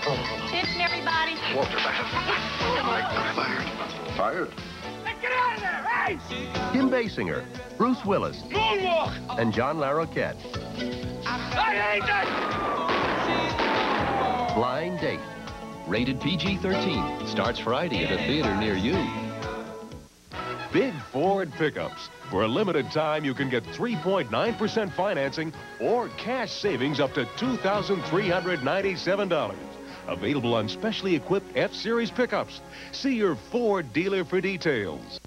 [SPEAKER 125] Attention, everybody.
[SPEAKER 124] Walter, fired. Fired?
[SPEAKER 11] Get out of there, hey!
[SPEAKER 124] Kim Basinger, Bruce Willis,
[SPEAKER 11] Moonwalk!
[SPEAKER 124] and John Larroquette.
[SPEAKER 11] I hate that!
[SPEAKER 124] Blind Date. Rated PG-13. Starts Friday at a theater near you.
[SPEAKER 12] Big Ford pickups. For a limited time, you can get 3.9% financing or cash savings up to $2,397. Available on specially equipped F-Series pickups. See your Ford dealer for details.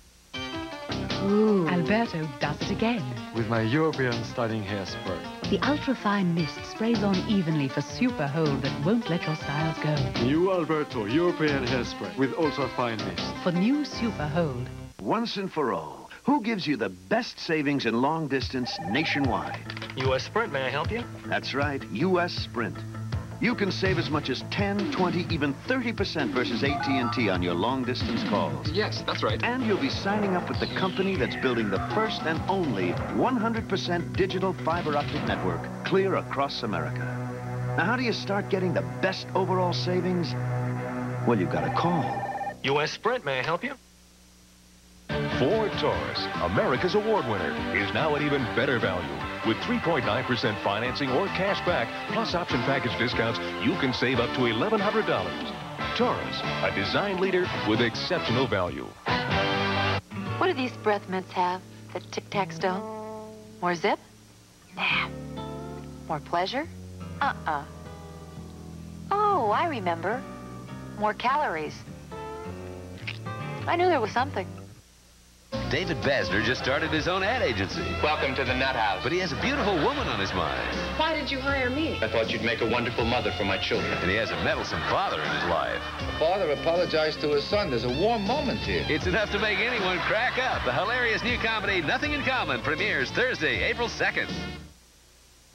[SPEAKER 126] Ooh. Alberto does it again.
[SPEAKER 57] With my European styling hairspray.
[SPEAKER 126] The ultra-fine mist sprays on evenly for super hold that won't let your styles go.
[SPEAKER 57] New Alberto European hairspray with ultra fine mist.
[SPEAKER 126] For new super hold.
[SPEAKER 42] Once and for all, who gives you the best savings in long distance nationwide?
[SPEAKER 127] U.S. Sprint, may I help you?
[SPEAKER 42] That's right, U.S. Sprint. You can save as much as 10, 20, even 30% versus AT&T on your long-distance calls.
[SPEAKER 127] Yes, that's right.
[SPEAKER 42] And you'll be signing up with the company that's building the first and only 100% digital fiber optic network clear across America. Now, how do you start getting the best overall savings? Well, you've got to call.
[SPEAKER 127] U.S. Sprint, may I help you?
[SPEAKER 12] Ford Taurus, America's award winner, is now at even better value. With 3.9% financing or cash back, plus option package discounts, you can save up to $1,100. Taurus, a design leader with exceptional value.
[SPEAKER 3] What do these breath mints have that tic-tacs don't? More zip? Nah. More pleasure? Uh-uh. Oh, I remember. More calories. I knew there was something.
[SPEAKER 35] David Basner just started his own ad agency.
[SPEAKER 128] Welcome to the Nut House.
[SPEAKER 35] But he has a beautiful woman on his mind.
[SPEAKER 128] Why did you hire me? I thought you'd make a wonderful mother for my children.
[SPEAKER 35] And he has a meddlesome father in his life.
[SPEAKER 129] The father apologized to his son. There's a warm moment here.
[SPEAKER 35] It's enough to make anyone crack up. The hilarious new comedy, Nothing in Common, premieres Thursday, April 2nd.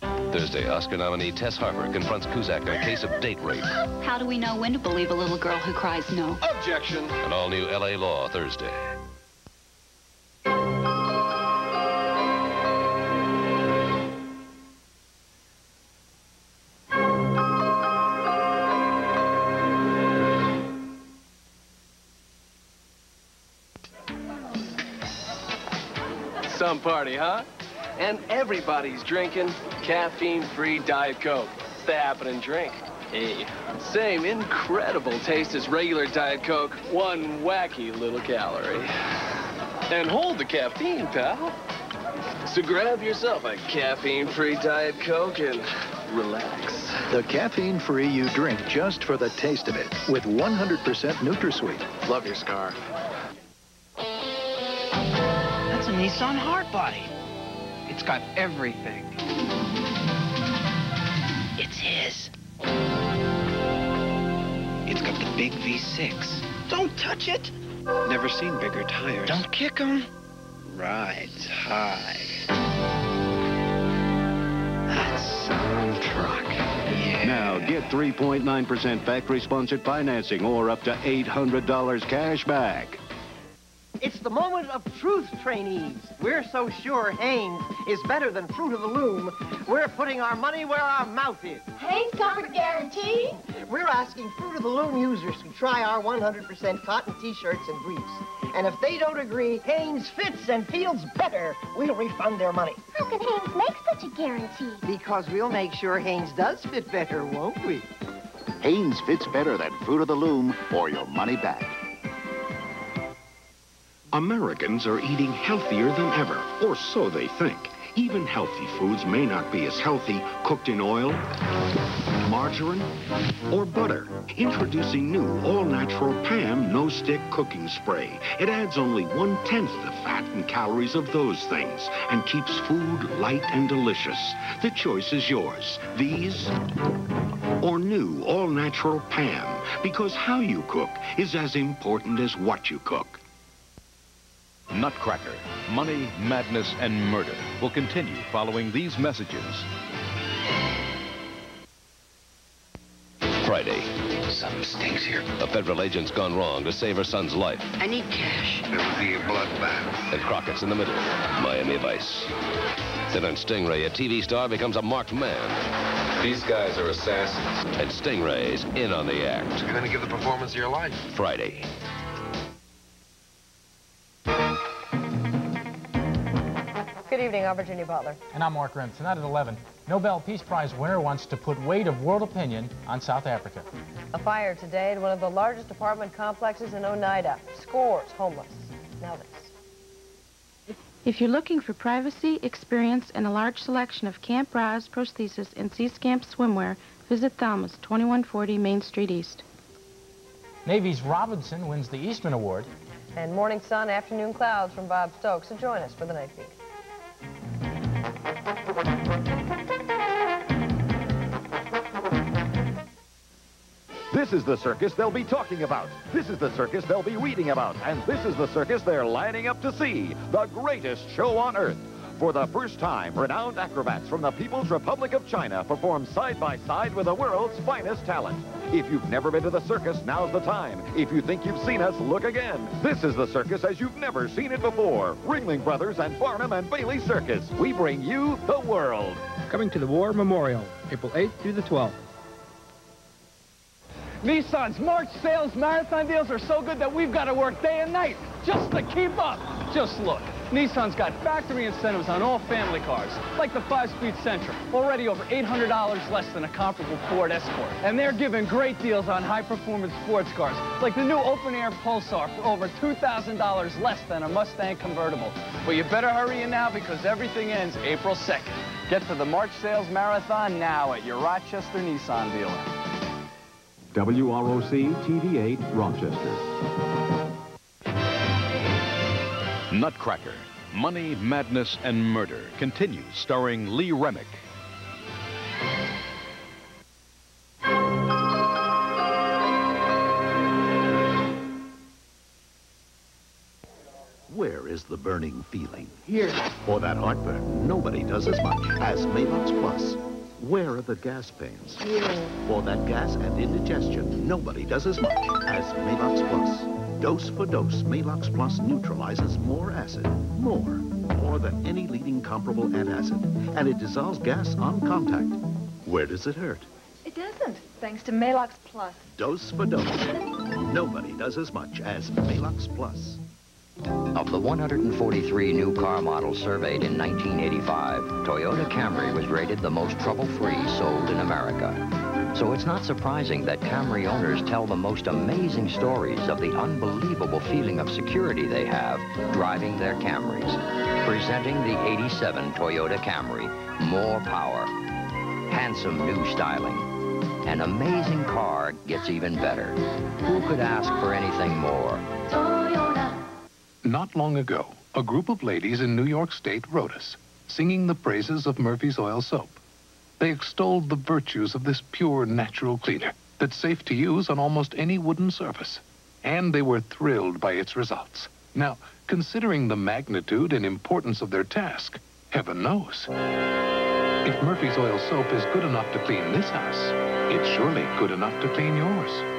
[SPEAKER 35] Thursday, Oscar nominee Tess Harper confronts Kuzak on a case of date rape.
[SPEAKER 84] How do we know when to believe a little girl who cries no?
[SPEAKER 35] Objection. An all-new L.A. Law, Thursday.
[SPEAKER 53] Some party, huh? And everybody's drinking caffeine-free Diet Coke. It's the happening drink. Hey, same incredible taste as regular Diet Coke, one wacky little calorie. And hold the caffeine, pal. So grab yourself a caffeine-free Diet Coke and relax.
[SPEAKER 130] The caffeine-free you drink just for the taste of it with 100% NutraSweet.
[SPEAKER 53] Love your scar.
[SPEAKER 131] That's a Nissan Hardbody. It's got everything. It's his. It's got the big V6. Don't touch it. Never seen bigger tires. Don't kick them. Rides high. That's some truck. Yeah.
[SPEAKER 40] Now get 3.9% factory sponsored financing or up to $800 cash back.
[SPEAKER 85] It's the moment of truth, trainees. We're so sure Hanes is better than Fruit of the Loom, we're putting our money where our mouth is. Hanes comfort guarantee? We're asking Fruit of the Loom users to try our 100% cotton t-shirts and briefs. And if they don't agree Hanes fits and feels better, we'll refund their money. How can Hanes make such a guarantee? Because we'll make sure Hanes does fit better, won't we?
[SPEAKER 5] Hanes fits better than Fruit of the Loom or your money back.
[SPEAKER 132] Americans are eating healthier than ever, or so they think. Even healthy foods may not be as healthy cooked in oil, margarine, or butter. Introducing new all-natural PAM no-stick cooking spray. It adds only one-tenth the fat and calories of those things and keeps food light and delicious. The choice is yours. These or new all-natural PAM, because how you cook is as important as what you cook.
[SPEAKER 12] Nutcracker, Money, Madness, and Murder will continue following these messages.
[SPEAKER 35] Friday. Something stinks here. A federal agent's gone wrong to save her son's life.
[SPEAKER 3] I need cash.
[SPEAKER 35] It would be a bloodbath. And Crockett's in the middle. Miami Vice. Then on Stingray, a TV star becomes a marked man.
[SPEAKER 133] These guys are assassins.
[SPEAKER 35] And Stingray's in on the act.
[SPEAKER 133] You're gonna give the performance of your life.
[SPEAKER 35] Friday.
[SPEAKER 134] Evening, I'm Virginia Butler.
[SPEAKER 118] And I'm Mark Grimm. Tonight at 11, Nobel Peace Prize winner wants to put weight of world opinion on South Africa.
[SPEAKER 134] A fire today at one of the largest apartment complexes in Oneida. Scores homeless. Now this.
[SPEAKER 109] If you're looking for privacy, experience, and a large selection of camp bras, prosthesis, and C-Scamp swimwear, visit Thelma's, 2140 Main Street East.
[SPEAKER 118] Navy's Robinson wins the Eastman Award.
[SPEAKER 134] And morning sun, afternoon clouds from Bob Stokes. So join us for the night feed.
[SPEAKER 135] This is the circus they'll be talking about. This is the circus they'll be reading about. And this is the circus they're lining up to see. The greatest show on earth. For the first time, renowned acrobats from the People's Republic of China perform side by side with the world's finest talent. If you've never been to the circus, now's the time. If you think you've seen us, look again. This is the circus as you've never seen it before. Ringling Brothers and Barnum and Bailey Circus. We bring you the world.
[SPEAKER 24] Coming to the War Memorial, April 8th through the 12th.
[SPEAKER 136] Nissan's March sales marathon deals are so good that we've got to work day and night just to keep up. Just look. Nissan's got factory incentives on all family cars, like the 5-speed Sentra, already over $800 less than a comparable Ford Escort. And they're giving great deals on high-performance sports cars, like the new open-air Pulsar for over $2,000 less than a Mustang convertible. But you better hurry in now because everything ends April 2nd. Get to the March sales marathon now at your Rochester Nissan dealer.
[SPEAKER 12] WROC TV8 Rochester. Nutcracker, Money, Madness, and Murder continues starring Lee Remick.
[SPEAKER 5] Where is the burning feeling?
[SPEAKER 85] Here.
[SPEAKER 5] For that heartburn, nobody does as much as Maalox Plus. Where are the gas pains?
[SPEAKER 85] Here.
[SPEAKER 5] For that gas and indigestion, nobody does as much as Maalox Plus. Dose for dose, Maalox Plus neutralizes more acid. More. More than any leading comparable antacid. And it dissolves gas on contact. Where does it hurt?
[SPEAKER 2] It doesn't, thanks to Maalox Plus.
[SPEAKER 5] Dose for dose. Nobody does as much as Maalox Plus.
[SPEAKER 112] Of the 143 new car models surveyed in 1985, Toyota Camry was rated the most trouble-free sold in America. So it's not surprising that Camry owners tell the most amazing stories of the unbelievable feeling of security they have driving their Camrys. Presenting the 87 Toyota Camry, more power, handsome new styling. An amazing car gets even better. Who could ask for anything more?
[SPEAKER 54] Not long ago, a group of ladies in New York State wrote us, singing the praises of Murphy's Oil Soap. They extolled the virtues of this pure natural cleaner that's safe to use on almost any wooden surface. And they were thrilled by its results. Now, considering the magnitude and importance of their task, heaven knows. If Murphy's Oil Soap is good enough to clean this house, it's surely good enough to clean yours.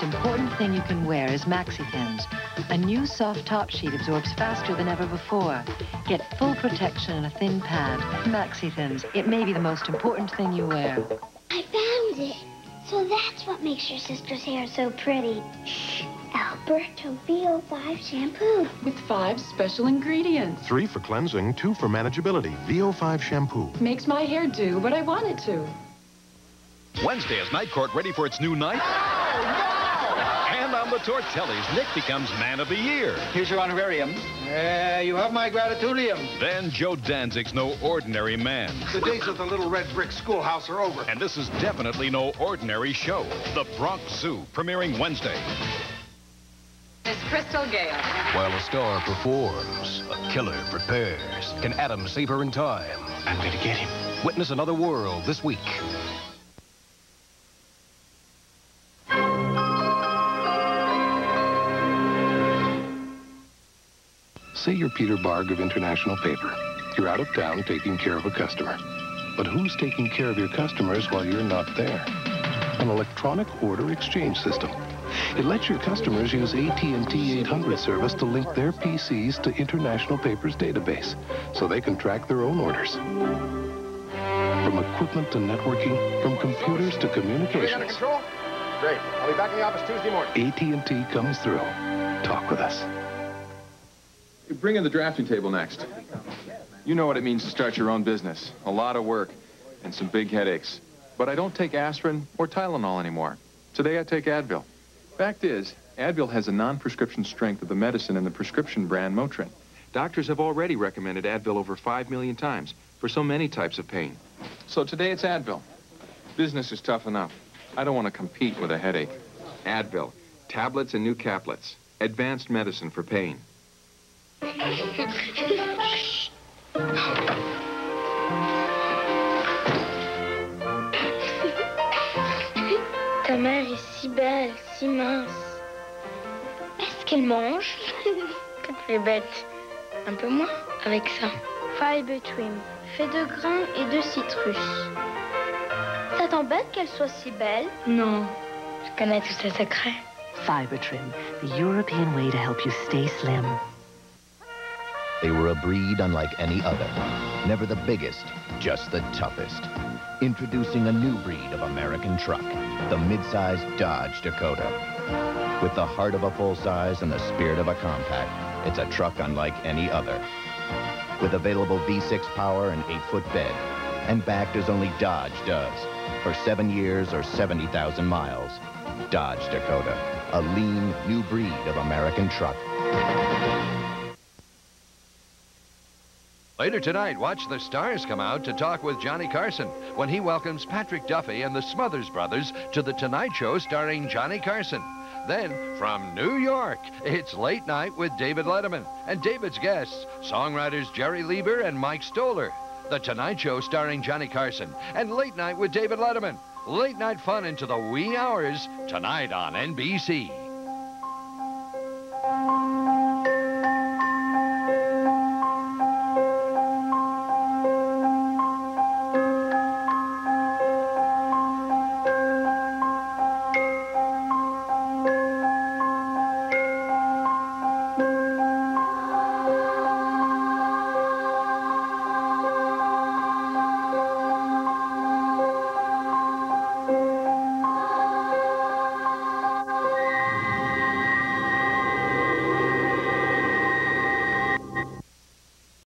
[SPEAKER 3] Most important thing you can wear is maxi thins. A new soft top sheet absorbs faster than ever before. Get full protection in a thin pad. Maxi thins, It may be the most important thing you wear.
[SPEAKER 109] I found it. So that's what makes your sister's hair so pretty. Shh. Alberto VO5 shampoo.
[SPEAKER 108] With five special ingredients.
[SPEAKER 137] Three for cleansing, two for manageability. VO5 shampoo.
[SPEAKER 108] Makes my hair do what I want it to.
[SPEAKER 138] Wednesday is Night Court ready for its new night. And on the Tortellis, Nick becomes Man of the Year.
[SPEAKER 6] Here's your honorarium. Uh, you have my gratitudium.
[SPEAKER 138] Then Joe Danzig's no ordinary man.
[SPEAKER 39] The days of the little red brick schoolhouse are over.
[SPEAKER 138] And this is definitely no ordinary show. The Bronx Zoo, premiering Wednesday.
[SPEAKER 2] Miss Crystal Gayle.
[SPEAKER 40] While a star performs, a killer prepares. Can Adam save her in time?
[SPEAKER 39] I'm going to get him.
[SPEAKER 40] Witness another world this week.
[SPEAKER 54] Say you're Peter Barg of International Paper. You're out of town taking care of a customer. But who's taking care of your customers while you're not there? An electronic order exchange system. It lets your customers use AT&T 800 service to link their PCs to International Paper's database, so they can track their own orders. From equipment to networking, from computers to communications.
[SPEAKER 39] Great. I'll be back in the office Tuesday morning.
[SPEAKER 54] AT&T comes through. Talk with us.
[SPEAKER 135] Bring in the drafting table next. You know what it means to start your own business. A lot of work and some big headaches. But I don't take aspirin or Tylenol anymore. Today I take Advil. Fact is, Advil has a non-prescription strength of the medicine in the prescription brand Motrin. Doctors have already recommended Advil over 5 million times for so many types of pain. So today it's Advil. Business is tough enough. I don't want to compete with a headache. Advil, tablets and new caplets. Advanced medicine for pain.
[SPEAKER 109] Ta mère est si belle, si mince. Est-ce qu'elle mange? Que tu es bête. Un peu moins avec ça. Fiber Trim, fait de grains et de citrus. Ça t'embête qu'elle soit si belle?
[SPEAKER 108] Non,
[SPEAKER 109] je connais tous ses secrets.
[SPEAKER 139] Fiber Trim, the European way to help you stay slim.
[SPEAKER 5] They were a breed unlike any other. Never the biggest, just the toughest. Introducing a new breed of American truck, the midsize Dodge Dakota. With the heart of a full-size and the spirit of a compact, it's a truck unlike any other. With available V6 power and 8-foot bed, and backed as only Dodge does. For seven years or 70,000 miles, Dodge Dakota, a lean new breed of American truck.
[SPEAKER 12] Later tonight, watch the stars come out to talk with Johnny Carson when he welcomes Patrick Duffy and the Smothers Brothers to The Tonight Show starring Johnny Carson. Then, from New York, it's Late Night with David Letterman and David's guests, songwriters Jerry Leiber and Mike Stoller. The Tonight Show starring Johnny Carson and Late Night with David Letterman. Late night fun into the wee hours tonight on NBC.